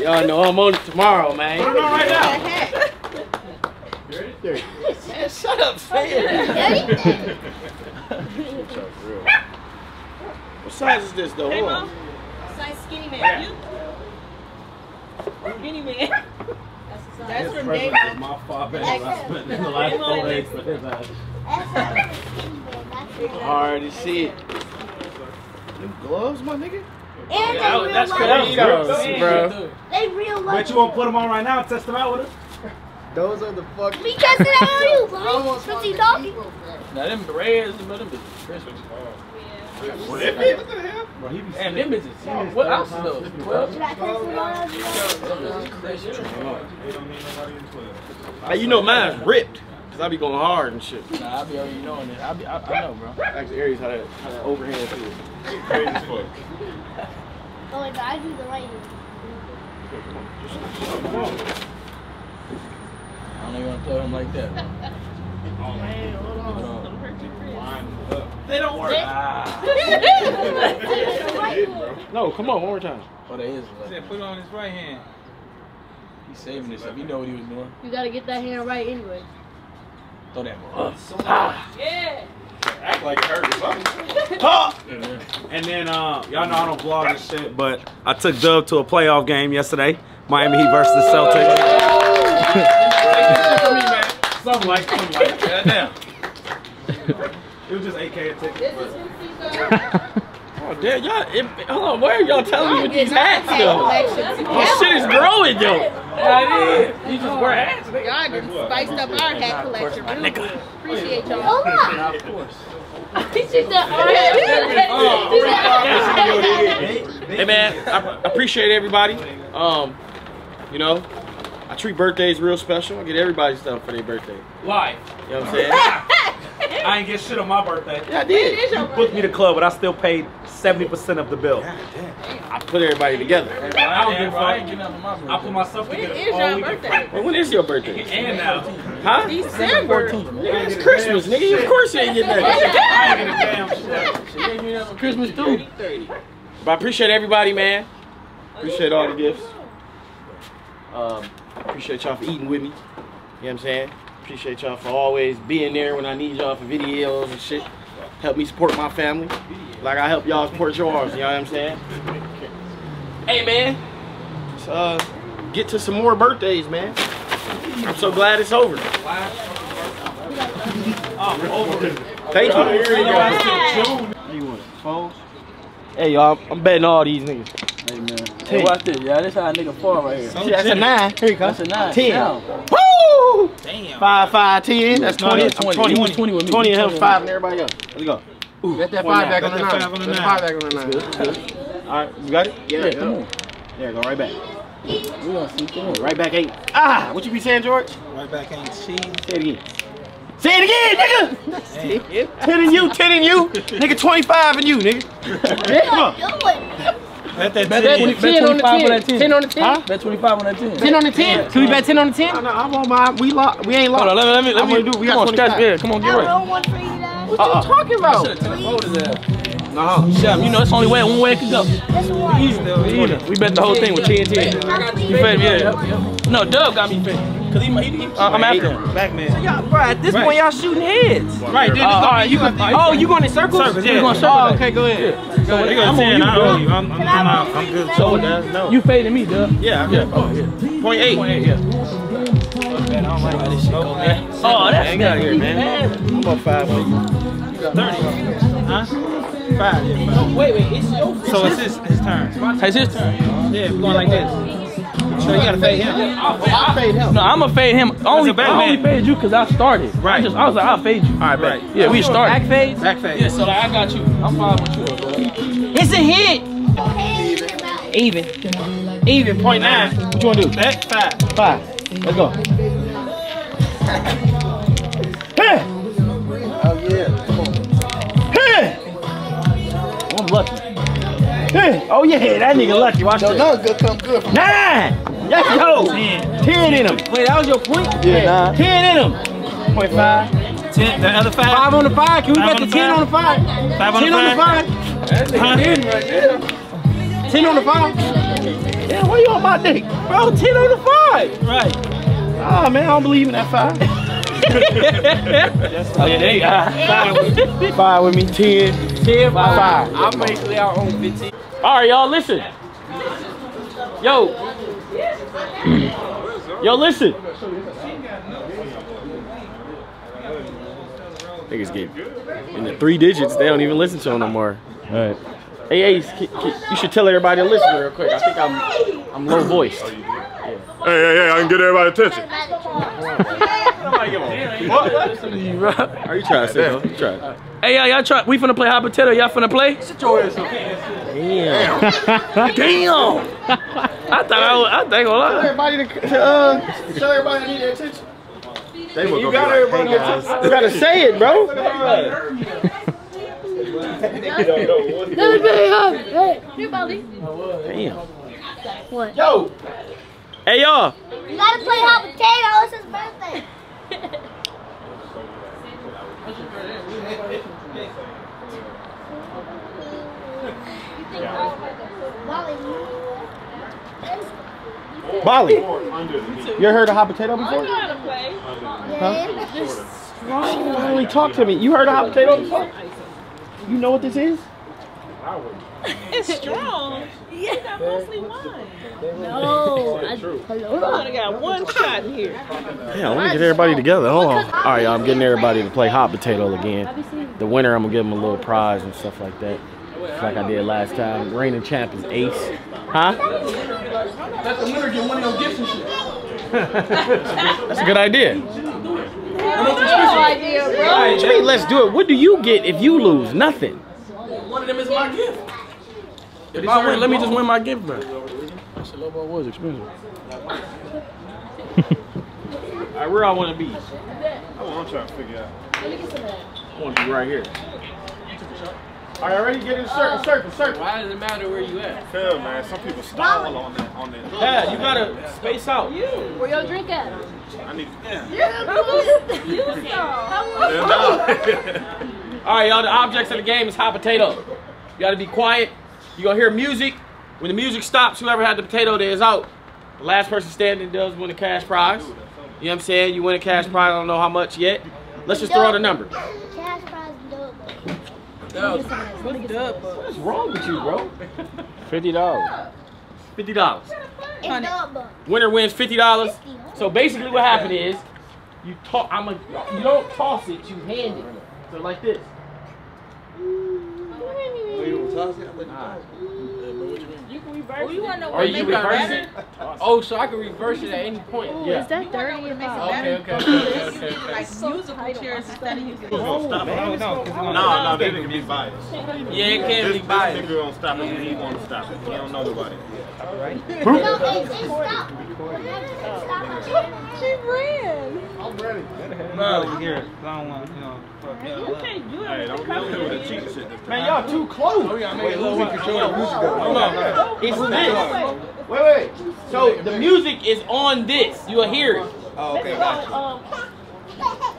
Y'all know I'm on it tomorrow, man. Put it on right That now. hat. Man, shut up, fan. what size is this, though? Hey, mom. Size skinny man. You? Skinny man. That's from Dave. My father. man. I spent the last four days for his ass. Hard to see it. Them gloves, my nigga? And they That- real that's life. crazy, Those, bro. They real Bet life. you won't put them on right now and test them out with us? Those are the fucking. We tested out on you, bro. Since he talking. Now them reds, but them bitches Christmas. What the hell? Bro, he be And them bitches. What else is those? Twelve? Should I test it out on you? Them bitches crazy. They don't need nobody in 12. Hey, you know mine's ripped. Cause I be going hard and shit. Nah, I be already knowing it. I, be, I, I know, bro. Ask Aries how that, how that overhand feels. Crazy as fuck. Oh, wait, I do the right hand. I don't even want to throw him like that. bro. Hold on. Don't hurt your friends. They don't work. Ah. No, come on, one more time. Oh, that is. He said put it on his right hand. He's saving this up. You know what he was doing. You gotta get that hand right anyway. Throw that ball. Yeah. Act like it hurt or something. And then, uh, y'all know I don't vlog and shit, but I took Dub to a playoff game yesterday. Miami Heat versus the Celtics. something like, something like that. Damn. It was just 8K a ticket. Oh damn, y'all! Hold on, why are y'all telling me with these hats though? collection. My shit is growing though. Yeah, it is. You just wear hats. nigga. Y'all done spiced up our hat collection. My nigga. Appreciate y'all. Hold on. Nah, of course. She said, all right. She said, Hey man, I appreciate everybody. Um, you know, I treat birthdays real special. I get everybody stuff for their birthday. Why? You know what I'm saying? I ain't get shit on my birthday. Yeah, I did. You booked me the club, but I still paid 70% of the bill. I put everybody together. I don't give a I ain't getting nothing for my birthday. I put myself When together is all your weekend. birthday? Well, when is your birthday? And now. Huh? December. Nigga, it's Christmas, nigga. Of course you ain't getting that. I ain't getting a damn shit. She gave me Christmas too. But I appreciate everybody, man. Appreciate all the gifts. Um, appreciate y'all for eating with me. You know what I'm saying? Appreciate y'all for always being there when I need y'all for videos and shit. Help me support my family. Like I help y'all support yours, you know what I'm saying? Hey man. Let's uh get to some more birthdays, man. I'm so glad it's over. Oh, over. Thank you. Here you go. you want? Foes? Hey, y'all, I'm betting all these niggas. Hey, man. Ten. Hey, watch this. Yeah, this how a nigga fall right here. Shit, that's a nine. Here you go. That's a nine. Ten. Down. Woo! Damn. Five, five, ten. That's No, 20. that's 20. 20. You want 20 with me. 20 and him, 20 five and everybody else. Let's go. Bet that Point five back nine. on the Bet that nine. five on the Bet nine. five back on the nine. All right, you got it? Yeah, come on. Yeah, go right back. We gonna see. Come on. Right back eight. Ah, what you be saying, George? Right back ain't cheese. Say it again. Say it again, nigga. ten and you, ten and you, nigga. Twenty-five and you, nigga. Come on. Bet that Bet 10. 20, bet 10 on the 25 on 10. that 10. 10 on the 10. Huh? Bet 25 on that 10. 10 on the 10. Can we bet 10 on the 10? No, no, I want my. We lock. We ain't locked. Hold on, let me, let me, let me. do. We come got on, scratch 25. yeah, Come on, get I right. roll one for you, Dad. What you uh-uh. talking about? No, Shut You know, it's only way, one way it could go. That's one. Easy. We bet the whole thing with 10 10. You fed me, yeah. No, Dub got me fed. Cause he, he, he uh, I'm after him. Back man. Y'all, bro, at this point, y'all shooting heads. Right, then Uh, all right, you can. Oh, you going in circles? Circles, You yeah. gonna circle Oh, okay, go ahead. So they got I'm on you, I bro. owe you. I'm, I'm, I'm, out. I'm good. So, no. you faded me, Dub. yeah, Yeah. okay. Oh, yeah. Point eight. Point eight, yeah. Oh, that's Get out here, man. man. I'm about five with you. 30. Huh? Five, yeah, five. Wait, wait, it's your So it's his, his turn. It's his turn. Yeah, we're going like this. So you gotta fade him. I paid him. No, I'm gonna fade him. Only, I only man. faded you because I started. Right. I, just, I was like, I'll fade you. All right, Right. Yeah, we started. Back fades? Back fade. Yeah, so like, I got you. I'm fine with you, bro. It's a hit. Even. Even. Point nine. What you wanna do? Bet five. Five. Let's go. Hey. Oh yeah, that nigga lucky. Watch No, this. no, good come good. Nine. Let's go. Ten in him. Wait, that was your point? Yeah, nine. Ten in him. Point five. Ten, the other five. Five on the five. Can we Five bet the the 10 on the five? Five on 10 the on the five. five. Huh? 10 on the five. Yeah, why you on my dick? Bro, ten on the five. Right. Ah man, I don't believe in that five. Oh yeah, there you go. Five with me. Ten. Ten, five. Five. I'm basically out on 15. All right, y'all, listen. Yo. Yo, listen. Niggas get in the three digits. They don't even listen to them no more. All right. Hey, Ace, you should tell everybody to listen real quick. I think I'm I'm low voiced. Hey, hey, hey, I can get everybody's attention. Are you trying to say? though? You trying? Hey, y'all, y'all try. We finna play hot potato. Y'all finna play? Damn. Damn. I thought I was. I think gonna Tell everybody to, to uh, tell everybody I need their attention. They were You gonna got be like, everybody hey, to. You gotta say it, bro. Let me up. Hey, Here, Bobby. Damn. what? Yo. Hey, y'all. You gotta play hot potato. It's his birthday. Molly. You ever heard of hot potato before? Oh, you know how to play. Molly, talk to me. You heard of hot potato before? You know what this is? It's strong. Yeah. You got mostly wine. No. I, You hello. only got one shot in here. Yeah, let me get everybody together. Hold on. All right, y'all. I'm getting everybody to play hot potato again. The winner, I'm gonna give them a little prize and stuff like that, Just like I did last time. Reigning champ is Ace. Huh? Let the winner get one of your gifts and shit. That's a good idea. No idea, bro. What you mean, let's do it. What do you get if you lose? Nothing. One of them is my gift. If I win, let me just win my gift back. That shit Lobo was expensive. All right, where I want to be? That's what I'm trying to figure out. I want to be right here. All right, ready? Get in circle, circle, circle. Why does it matter where you at? Hell, man, some people stall on that. On that. Yeah, you gotta space out. Where your drink at? I need. All right, y'all. The objects of the game is hot potato. You gotta be quiet. You gonna hear music. When the music stops, whoever had the potato there is out. The last person standing does win a cash prize. You know what I'm saying? You win a cash prize. I don't know how much yet. Let's just throw out a number. Cash prize double. What's wrong with you, bro? Fifty dollars. Fifty dollars. Winner wins fifty dollars. So basically, what happened is, you toss. I'm a. You don't toss it. You hand it. So like this. You gonna toss it? I'm You can reverse Oh, you wanna know Or what you makes it reverse better? it? Oh, so I can reverse it at any point. Ooh, Yeah. is that You know dirty what or makes it not? better? Okay, okay, okay, use okay, okay. Like musical chairs instead of using. gonna stop man, it. it's No, no, no, this nigga be biased. Yeah, it can This, be this nigga gonna stop it when he wanna stop it. He don't know nobody. No, it, it stopped. Whenever it stopped, She ran. Bro, here. I don't want, you know, You can't do Hey, it. don't don't do the cheat shit Man, y'all too close. Oh, yeah, wait, who's in control of the music? Hold on. It's this. Wait, wait. So the music is on this. You'll hear it. Oh, okay, gotcha. Um,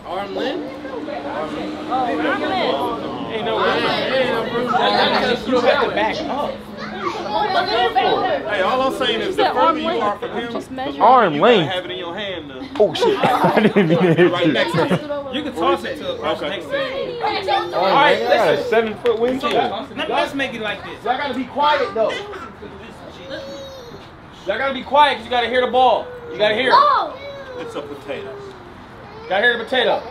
Arm length? oh. Ain't no way. Hey, I'm You You have to back up. Hey, all I'm saying is the said arm further you length. are from him, Just measure. Arm you length. have it in your hand to Oh shit! I didn't mean to hit right you. next to you. You can toss it to the person next to you. All right, listen. Seven foot wingspan. Let- Let's make it like this. Y'all gotta be quiet though. Y'all gotta be quiet because you gotta hear the ball. You gotta hear it. Oh! It's a potato. Gotta hear the potato.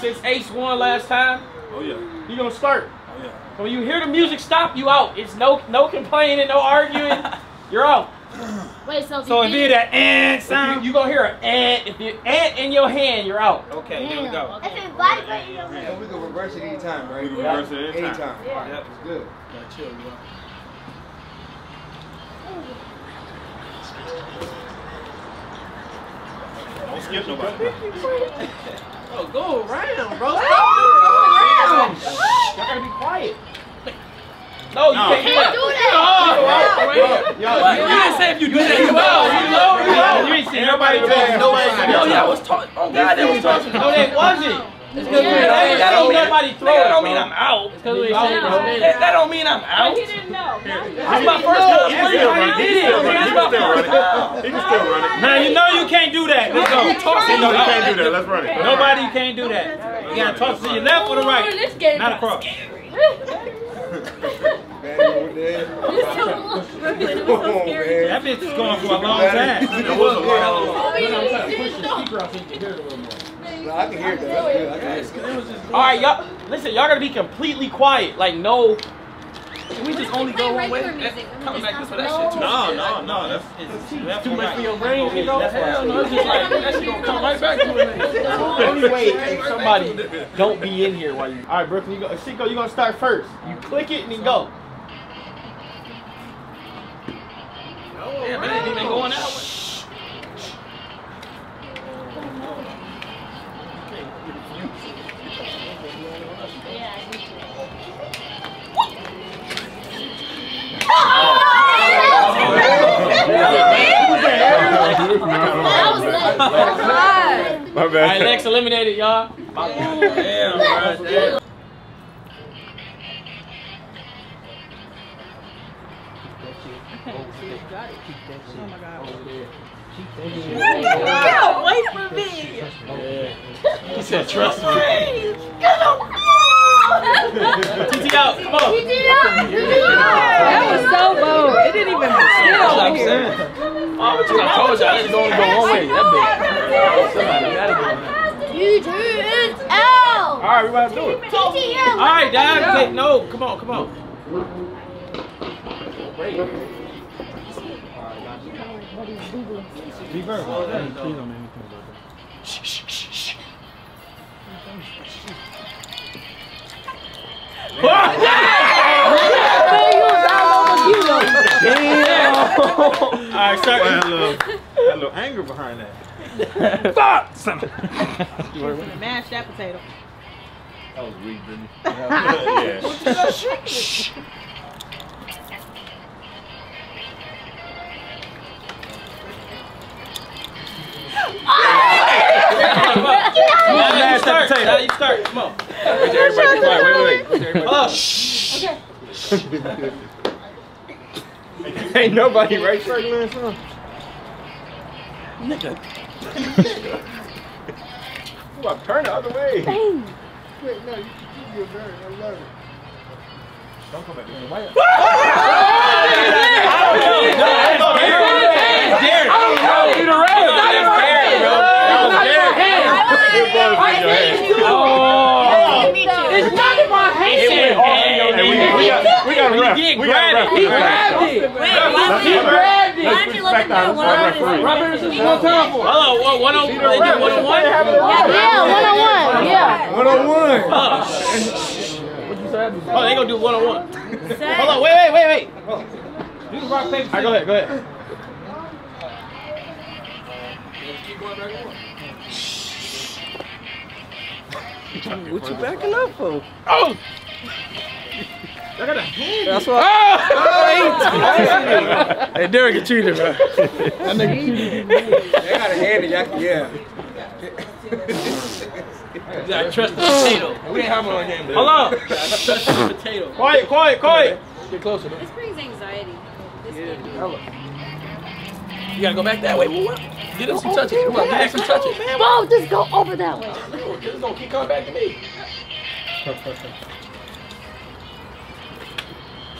Since Ace won last time, Oh yeah. you gonna start. Oh yeah. So when you hear the music stop, you out. It's no no complaining, no arguing. You're out. Wait, so, So if you hear that and sound. you, you gonna hear an ant. If you ant in your hand, you're out. Okay, here we go. If it vibrates, you don't And we can reverse it anytime, right? We can reverse it anytime. Anytime. Yeah. Yep. It's good. Don't skip nobody. Oh, go around, bro. Go around. Y'all gotta be quiet. No, you No. can't do that. do that. Oh, yo, yo, What? yo, You didn't say if you do that, you You out. out. You know, you know. You ain't seen nobody talking. Nobody Yo, yeah, I was talking. Oh, God, that was talking. No, they wasn't. It's That that, that don't mean nobody throw That don't mean I'm out. Because we ain't. That, that don't mean I'm out. He didn't know. This is my first time He can playing. still I run it. He can still run it. He can still run it. He can still run it. Man, you know you can't do that. Let's go. He know he can't do that. Let's run it. Nobody can't do that. You gotta toss to your left or the right. Oh, this game Not across. Man, over there. Oh, man. That bitch is going for a long time. It was a long. No, I can hear that. That's good. I can hear that. All right, y'all. Listen, y'all gotta be completely quiet. Like no. Can we just only go one way? Coming back for that shit too. No, no, no. That's It's Too much for your brain, nigga. That's hell no. It's just like that shit gonna come right back to it. Only way is somebody don't be in here while you. All right, Brooklyn, you go. Cinco, you gonna start first. You click it and then go. Damn, it ain't even going that way. My All right, bad. Lex eliminated, y'all. Damn, bro. Damn. Get away from me. He said, "Trust me." TT out. Come on. That was so low. It didn't even sit That's what over I'm here. saying. Oh, I told y'all it's only go one way. That big. Somebody gotta go. You L. All right, we about to do it. TTL. All right, Dad. Take, no, come on, come on. Reverse. Please don't make me think about that. All right, start. That little, that little anger behind that. Fuck! Son. Mash that potato. That was weak, didn't it? yeah. start. Now you start. Come on. Wait till everybody be quiet. Wait, wait, wait. Everybody- Oh, shh. Ain't nobody right son. Nigga. Turn the other way. Wait, no, you keep your bird. I love it. Don't come back this way. It's not in my hand. Hey, we, we got, we got did We grab gotta it. He grabbed it. Wait, He grabbed it. Why don't you let them know what I was Rob Anderson, one time for. Hello, what, one on, they did one oh on oh one? Yeah, one on one. Yeah. One on one. Oh, What'd you say? Oh, they gonna do one on one. Hold on, wait, wait, wait, wait. Do the rock, paper, All right, go ahead, go ahead. What you backing up for? Oh! That's what. Oh! hey, Derek a cheater, bro. That nigga cheated. They got a hand in y'all. Yeah. You gotta trust the potato. We ain't having one game. Hold on. Trust the potato. Quiet, quiet, quiet. Get closer, though. This brings anxiety. This game. You gotta go back that way. What? Get him some touches. Come on, get him some touches. Bro, just go over that way. It's gonna keep coming back to me.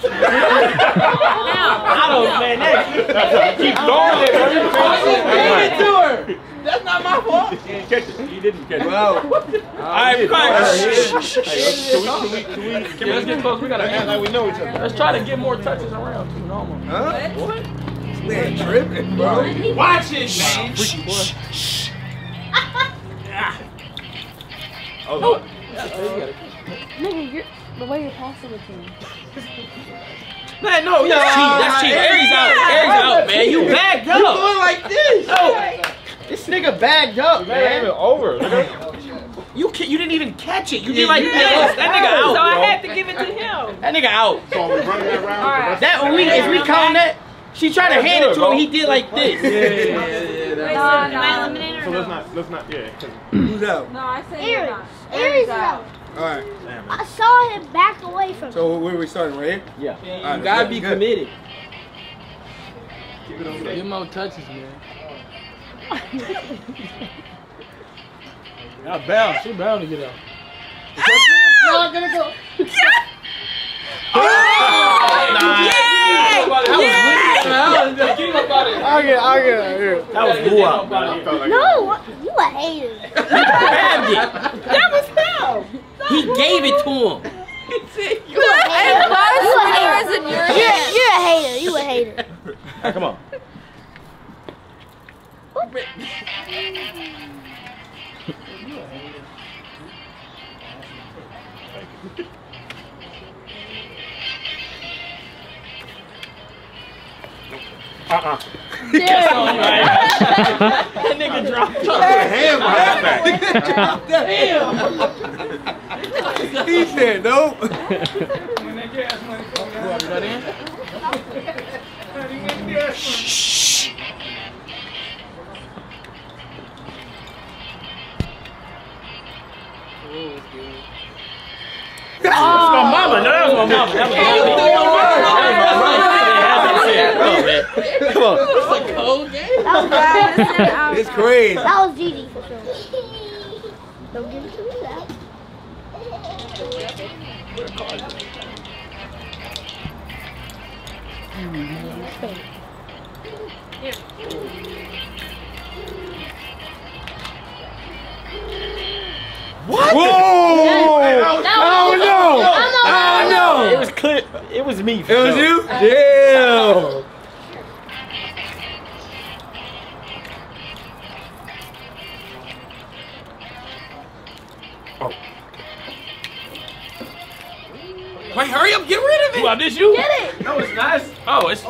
I don't, man, that keep going oh, there, oh, oh, Give it to her. That's not my fault. He didn't catch it. He didn't catch it. Wow. Alright, be quiet. Can we, can we, can we, can Yeah, let's get close. We gotta act like we know each other? Let's try to get more touches around too, normal. Huh? What? Man, tripping, bro. Watch it, man. Freaky boy. Oh, Nigga, you're, the way you're passing it to me. Man, no, That's cheating. That's cheating. Aries out. Aries out, man. You backed up. You going like this? No. This nigga bagged up, man, even man. over. You can, you didn't even catch it. You Yeah, did like you this. That nigga out. So I had to give it to him. That nigga out. So we running that round. That when we if we count that, she tried to hand it to him. He did like this. Yeah, yeah, yeah. Wait, so That's am I eliminated So or let's not, let's not, yeah. 'cause- Who's out? No, I said you're Aries. not. Aries is out. All right. I saw him back away from So where are we starting? Right here? Yeah. All right, You gotta let's be go. committed. Keep it over there. Get more touches, man. Not bound. She bound to get out. Not ah! gonna go. Oh! I'll get, I'll get out here. That was boo out. No, you a hater. Grabbed it. That was him. He gave it to him. You a hater. You a hater. You're, you're a hater. You a hater. All right, come on. Uh-uh. That nigga dropped Hand back. He said nope. That's my mama. No, that was my mama. That was my mama. Come on, man. Come on. It's crazy. That was Gigi for sure. Don't give it to me that. What? Whoa! That Oh no! Oh no! It was clear. It was me. It was you? Damn! Wait, hurry up, get rid of it. Well, this you? Get it. That was nice. Oh, it's.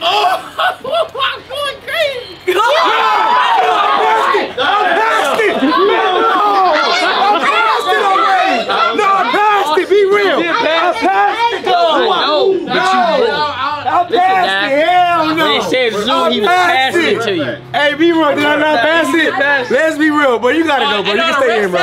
Oh, I'm going crazy. passed it! No! I passed it already! No, I passed it! Be real! I passed it! No, No! I passed it! Hell no! When it said Zoo, he was passed passing it to you. Hey, be real. Did I not pass it? Let's be real, bro. You gotta oh, go, bro. You can stay in, bro.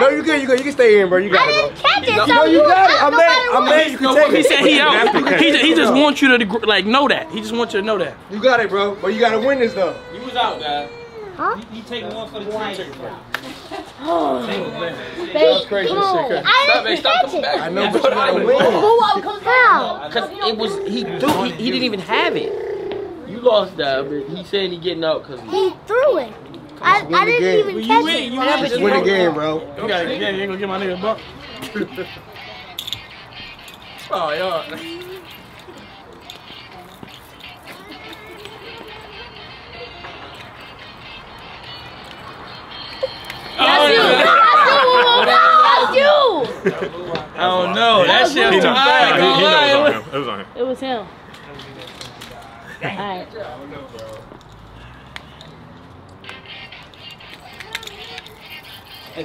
No, you can. You can. You can stay in, bro. You I gotta didn't catch it. So No, you got it. I'm no mad. I'm what. mad. You can take it. He said he out. He, okay. he just wants you to like know that. He just wants you to know that. You got it, bro. But you gotta win this though. He was out, guys. Huh? He taking one for the team. Babe, crazy come on. shit. I Stop, didn't man. Stop catch coming it. back. I know, That's but you I gotta mean. win. Who up comes down? Cause it was he threw. He, he didn't even have it. You lost that, but he said he getting out because He threw it. I, I didn't game. even catch win, it. you win. Just win the game, bro. You gotta, yeah, you ain't gonna get my nigga a buck. oh, y'all. That's you. Oh, That's you. You. I don't know. That shit He was too knows. high. He, he Don't lie. knows on him. It was on him. It was him. Alright. That was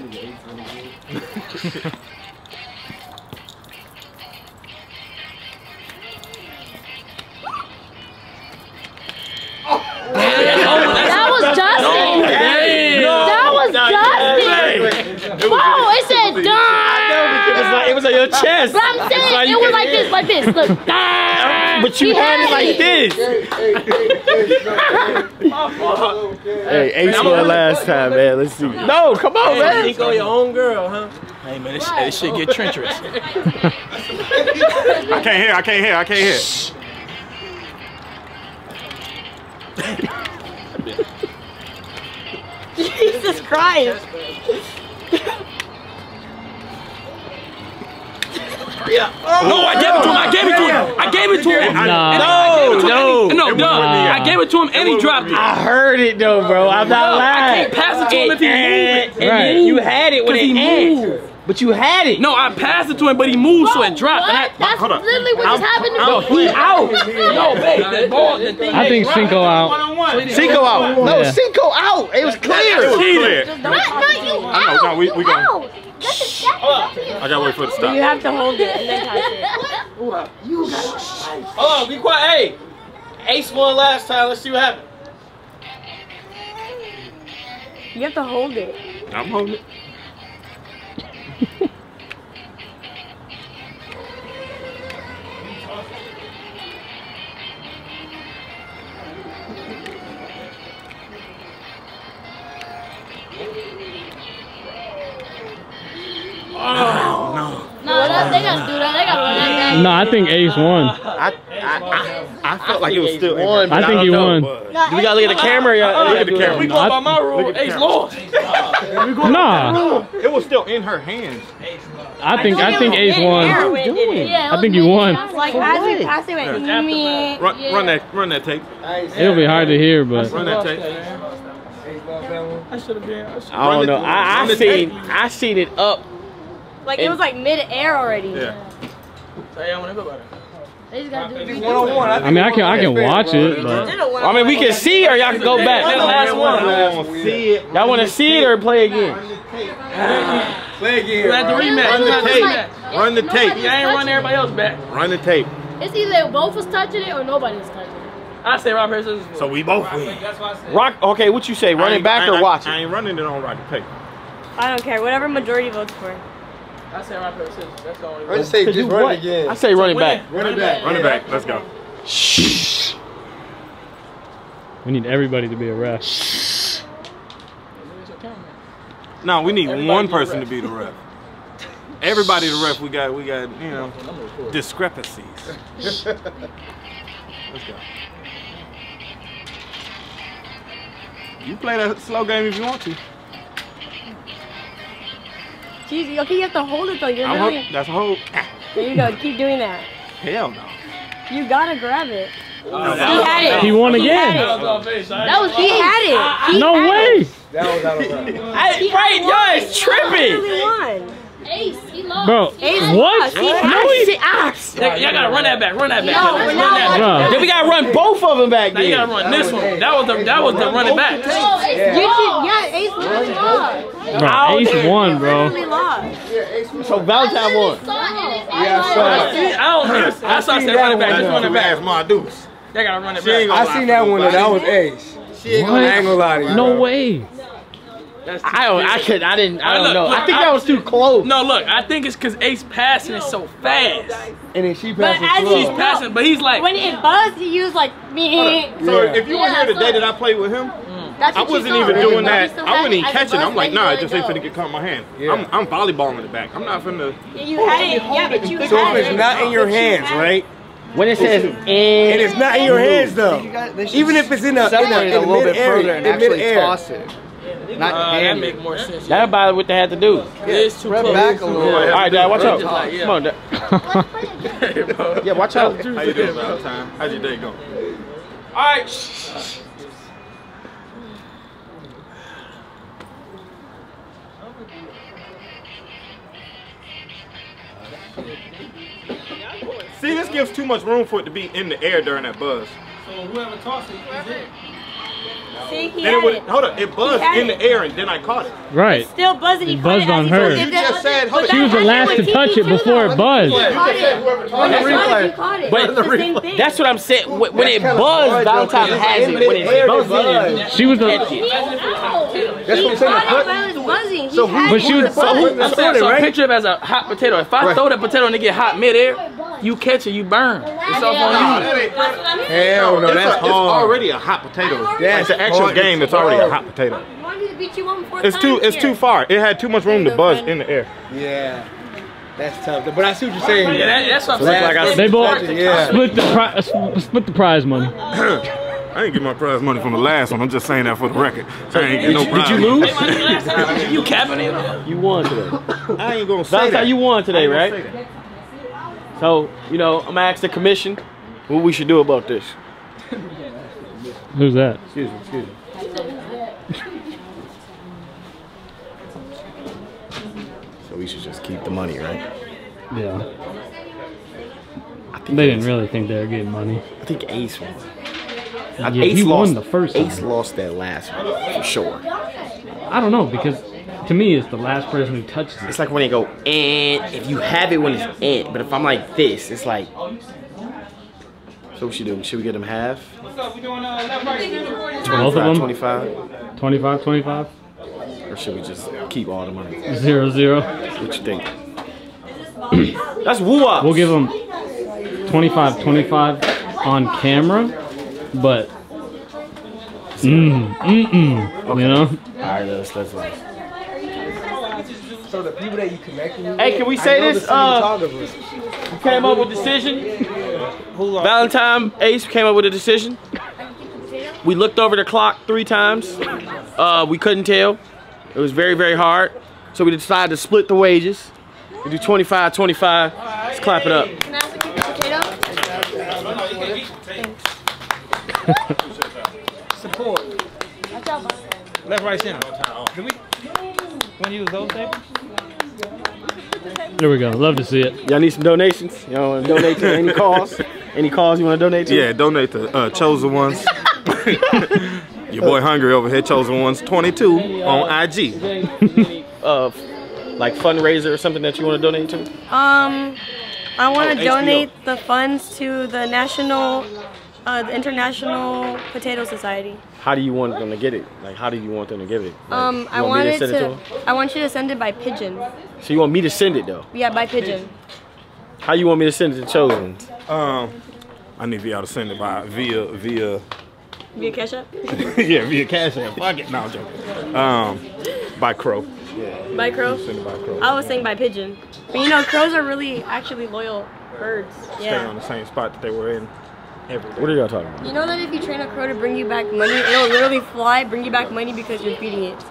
Justin. That was Justin. Whoa, it said done. It's like it was on your chest. But I'm saying like it you was like this, like this. Look. But you He had it like this. Hey, Ace won last time, man. Let's see. No, come on, man. Think on your own girl, huh? Hey man, this, this shit get treacherous. I can't hear. I can't hear. I can't hear. Jesus Christ. Oh, no, I gave it to him. I gave it to him. I gave it to him. Nah. No, no. No, It no. wouldn't be, I gave it to him and he dropped it. I heard it though, bro. I'm not lying. I lying. can't pass it to him if he And- moved. and Right. you had it when it he moved. But you had it. No, I passed it to him, but he moved, so it dropped. And I, What? That's Hold literally what just happened to no, me. he out. No, babe, the ball, the thing. I think Cinco out. One-on-one. Cinco out. No, Yeah. Cinco out. It was It clear. was clear. Not, not you I know. No, we we going. out. That's a, I gotta wait for it to stop. You have to hold it and then touch it. Hold on, be quiet. Hey, Ace won last time. Let's see what happens. You have to hold it. I'm holding it. No, I think Ace won. I I, I, I felt like it was still in won, there. I think he know. won. Do we gotta look at the camera? or y'all- Look at the y'all do camera. it? We go by my rule. Look at the Ace camera. lost. Nah, It was still in her hands. I think I think Ace won. Erwin did it. Yeah, it I think was you won. I was Like like, as we passed it, went me. Run, that, run that tape. It'll be hard to hear, but Run that tape. I should have been. I should have been. I don't know. I, I Run the seen tape. I seen it up. Like it was like mid air already. Yeah. Hey, I want to go about it. They just gotta do it. One on one. I mean I can I can watch it, but Did a one. I mean, we can see or y'all can go back. Last one. Y'all want to see it or play again? Play again. We had the bro. rematch. Run the tape. Run the tape. Yeah, I ain't run everybody else back. Run the tape. It's either both was touching it or nobody was touching it. I say rock paper scissors. So we both win. Rock. Okay, what you say? Run I it ain't- back or I- watch I ain't running it on rocket tape. I don't care. Whatever majority votes for. I say rock paper scissors. That's the only I rule. just say just run what? it again. I say run it back. Running back. Running back. Let's go. Shh. we need everybody to be a ref. No, we need Everybody one person to be the ref. Everybody the ref. We got we got you know discrepancies. Let's go. You play that slow game if you want to. Jeez, okay, you have to hold it though. You're I'm literally. hope, that's a whole. There you go. Keep doing that. Hell no. You gotta grab it. No, He had it. He won He again. had it. That was he had it. He No had way. It. That was out of line. Hey, right, y'all is tripping. really won. Ace, he lost. Bro, Ace what? lost. He No, it. he Y'all y'all gotta run that back. Run that back. No, Run no, that back. Then we gotta run both of them back Now you gotta run this one. That was the that was the running back. No, Ace You lost. yeah, Ace literally lost. Bro, Ace won, bro. So Valentine won. Yeah, I saw it. I don't hear. That's why I said run it back. Just run it back. Ask my deuce. They gotta run it back. I seen that one. That was Ace. She ain't gonna, I ain't gonna lie to you. No way. That's I don't. I could. I didn't. I don't Look, know. look, I think I- that was too close. No, look, I think it's because Ace passing is so fast. And then she But passed as it he's. Passing, but he's like, When it buzzed, he used like me. So Yeah. if you were Yeah, here the day that I played with him, That's I wasn't even right? doing But that. I wasn't even catching. I'm like, then nah, you it just it ain't go. finna get caught in my hand. Yeah. I'm, I'm volleyballing it back. I'm not finna. Yeah, You had it. Yeah, but you So had if it's not in your But you hands, right? When it says And in, it's not in your hands though. Even if it's in a in a, Separate it in a a little bit mid area, further and in actually mid air. Toss. Not uh, that make more sense. That's about what they had to do. It's too Prep close. back a little. All right, Dad, watch out. Like, yeah. Come on, Dad. Yeah, watch out. How you doing, Valentine? How's your day going? All right. See, this gives too much room for it to be in the air during that buzz. So whoever tosses it is it. See, he Then had it would it. hold up. It buzzed had in the air and then I caught it. Right. Still buzzing. He It buzzed on he her. told You just said, hold She was the last to touch it before it buzzed. Caught it. On the That's why replay. you caught it. But It's the same thing. That's what I'm saying. When when it buzzed, hard, though, Valentine 'cause has it. When in it's the it it- She was the. catch it. He, That's what I'm saying. caught it Put- while it was buzzing. So had who- But she was- while so who- I'm saying, so right? picture it as a hot potato. If I Right. throw that potato and it get hot midair, you catch it, you burn. It's off on you. Hell no, that's a, it's already a hot potato. That's it's an actual hard. game. It's already a hot potato. I wanted to beat you one more It's too. It's here. too far. It had too much room to buzz in the air. Yeah, that's tough. But I see what you're saying. Yeah, that, that's what I'm Look saying. like I- They both Yeah. split the pri- uh, uh, split the prize money. I didn't get my prize money from the last one. I'm just saying that for the record. I ain't get no Did you lose? you capping it. You won today. I ain't gonna say Valentine, that. you won today, right? gonna say that. So, you know, I'm gonna ask the commission what we should do about this. Who's that? Excuse me, excuse me. So we should just keep the money, right? Yeah. I think They didn't really think they were getting money. I think Ace won. Yeah, Ace he lost won the first Ace time. lost that last one for sure. I don't know because to me it's the last person who touches it. It's like when they go and if you have it when it's in, but if I'm like this, it's like. So what should we do? Should we get them half? What's up? We doing uh, left, right, Both of them? 25? 25, 25, Or should we just keep all the money? 0, 0. What you think? That's woo up. We'll give them 25, 25 on camera, but mm, mm, mm, you know? Alright, let's let's let's. So the people that you connected with. Hey, can we say know this, uh, cinematographer. We came up with decision. Valentine Ace came up with a decision. We looked over the clock three times. Uh, we couldn't tell. It was very, very hard. So we decided to split the wages. We do 25, 25. Let's clap it up. Can I also keep the potato? Support. Left, right, center. Do we want to use those tables? There we go. Love to see it. Y'all need some donations? Y'all want to donate to any cause? Any cause you want to donate to? Yeah, donate to uh, Chosen Ones. Your boy Hungry over here, Chosen Ones 22 on IG. uh, like fundraiser or something that you want to donate to? Um, I want Oh, to HBO. donate the funds to the national, uh, the International Potato Society. How do you want them to get it? Like, how do you want them to give it? Like, Um, I want me wanted send to. it to 'em? I want you to send it by pigeon. So you want me to send it though? Yeah, by pigeon. How you want me to send it to Chosen? Um, I need y'all to send it by via via Via Cash App. yeah via Cash App. Fuck it, no I'm joking. Um, by Crow. Yeah. By crow. Send it by Crow. I was saying by pigeon. But you know, crows are really actually loyal birds. Stay Yeah. on the same spot that they were in. Every day. What are y'all talking about? You know that if you train a crow to bring you back money, it'll literally fly, bring you back money because you're feeding it.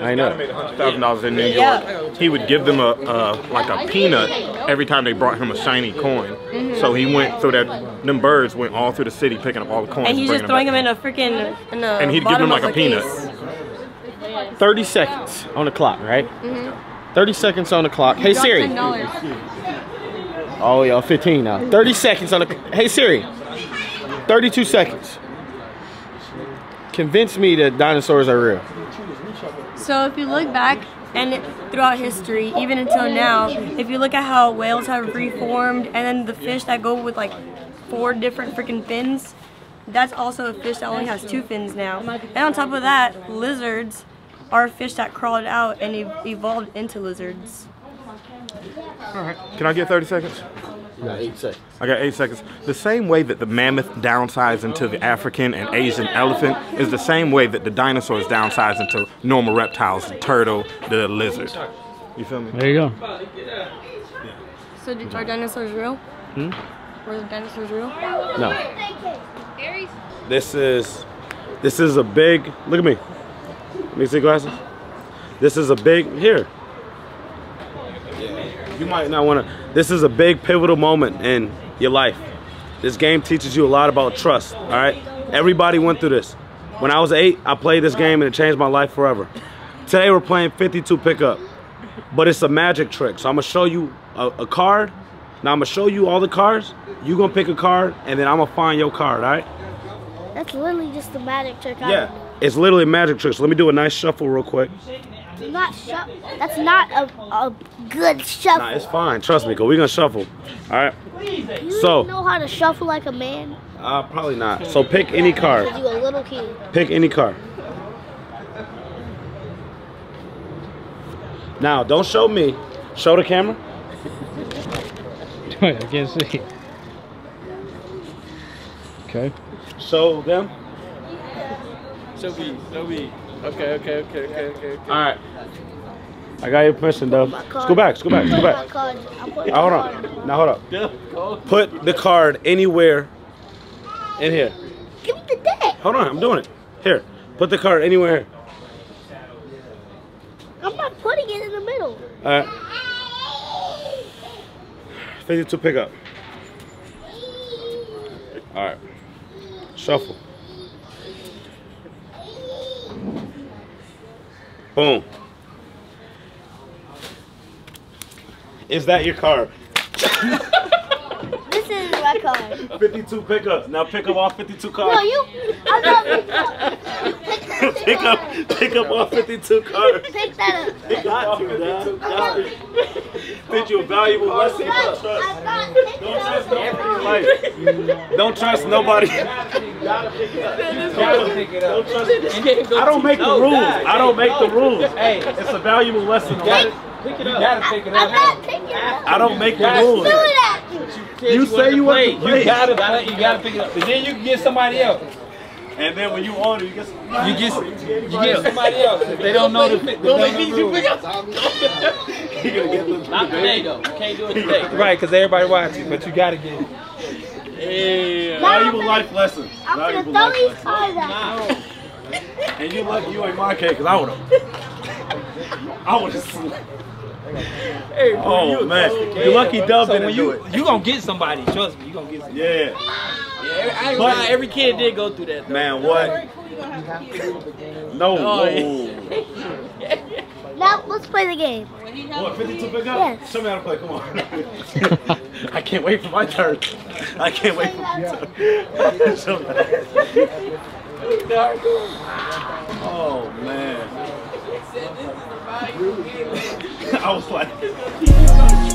I know. thousand dollars in New York. Yeah. He would give them a uh, like a peanut every time they brought him a shiny coin. Mhm. So he went through that. Them birds went all through the city picking up all the coins. And he's just bringing throwing back. them in a freaking in a And he'd give them like of a peanut. 30 seconds on the clock, right? Mhm. 30 seconds on the clock. Hey Drop Siri. $10. Oh, y'all 15 now. 30 seconds on the. Hey Siri. 32 seconds. Convince me that dinosaurs are real. So if you look back and throughout history, even until now, if you look at how whales have reformed and then the fish that go with like four different freaking fins, that's also a fish that only has two fins now. And on top of that, lizards are fish that crawled out and ev- evolved into lizards. Can I get 30 seconds? You got eight seconds. I got eight seconds. The same way that the mammoth downsized into the African and Asian elephant is the same way that the dinosaurs downsized into normal reptiles, the turtle, the lizard. You feel me? There you go. So do, are dinosaurs real? Hmm? Were the dinosaurs real? No. This is this is a big look at me. Let me see glasses. This is a big here. You might not want to. This is a big pivotal moment in your life. This game teaches you a lot about trust. All right. Everybody went through this. When I was eight, I played this game and it changed my life forever. Today we're playing 52 pickup, but it's a magic trick. So I'm gonna show you a, a card. Now I'm gonna show you all the cards. You gonna pick a card, and then I'm gonna find your card. All right? That's literally just a magic trick. I Yeah. It's literally a magic trick. So let me do a nice shuffle real quick. Do. Not shu- That's not a, a good shuffle. Nah, it's fine. Trust me, cause we're gonna shuffle. All right. So. You So, know how to shuffle like a man? uh, probably not. So pick any card. Cause you a little kid. Pick any card. Now, don't show me. Show the camera. I can't see. Okay. Show them. Show me, show me. Okay, okay, okay, okay, okay. okay. All right. I got your permission, Dove. Let's go back. Let's go back. Let's go back. card. I'm putting Ah, hold my on. Now hold up. Put the card anywhere in here. Give me the deck. Hold on, I'm doing it. Here. Put the card anywhere. I'm not putting it in the middle. All right. 52 pickup. All right. Shuffle. Boom. Is that your card? This is my card. 52 pickups. Now pick up all 52 cards. No, you. I'm not. pick up, pick up all 52 cards. Pick that up. Pick up all 52 cards. Teach you a valuable lesson about trust. I'm not picking Don't trust up. nobody in life. Don't trust nobody. Don't trust. I don't make the rules. I don't make the rules. Hey, it's a valuable lesson. In. Pick it up. You gotta pick it up. I'm not picking it up. I don't make the rules. Do that. You say you want to play. You gotta play. You gotta pick it up. And then you can get somebody else. And then when you on it, you get some. You get, you get somebody else. If they don't know the fit, don't make me pick up. You're gonna get them. Not today though. You can't do it today. Right, because everybody watching, but you gotta get it. Yeah. Valuable life lessons. I'm Valuable gonna life throw these lessons. cards out. And you lucky you ain't my cake, cause I would have. I would have. Hey, Oh man, you lucky Dub So didn't when do you it. you gonna get somebody, trust me, you gonna get somebody. Yeah, Yeah, I But- lie, every kid did go through that. Though. man, what? No. Oh, whoa. Now let's play the game. What? 52 pick up? Yes. Show me how to play. Come on. I can't wait for my turn. I can't wait for my turn. Show me. Oh man. I was like.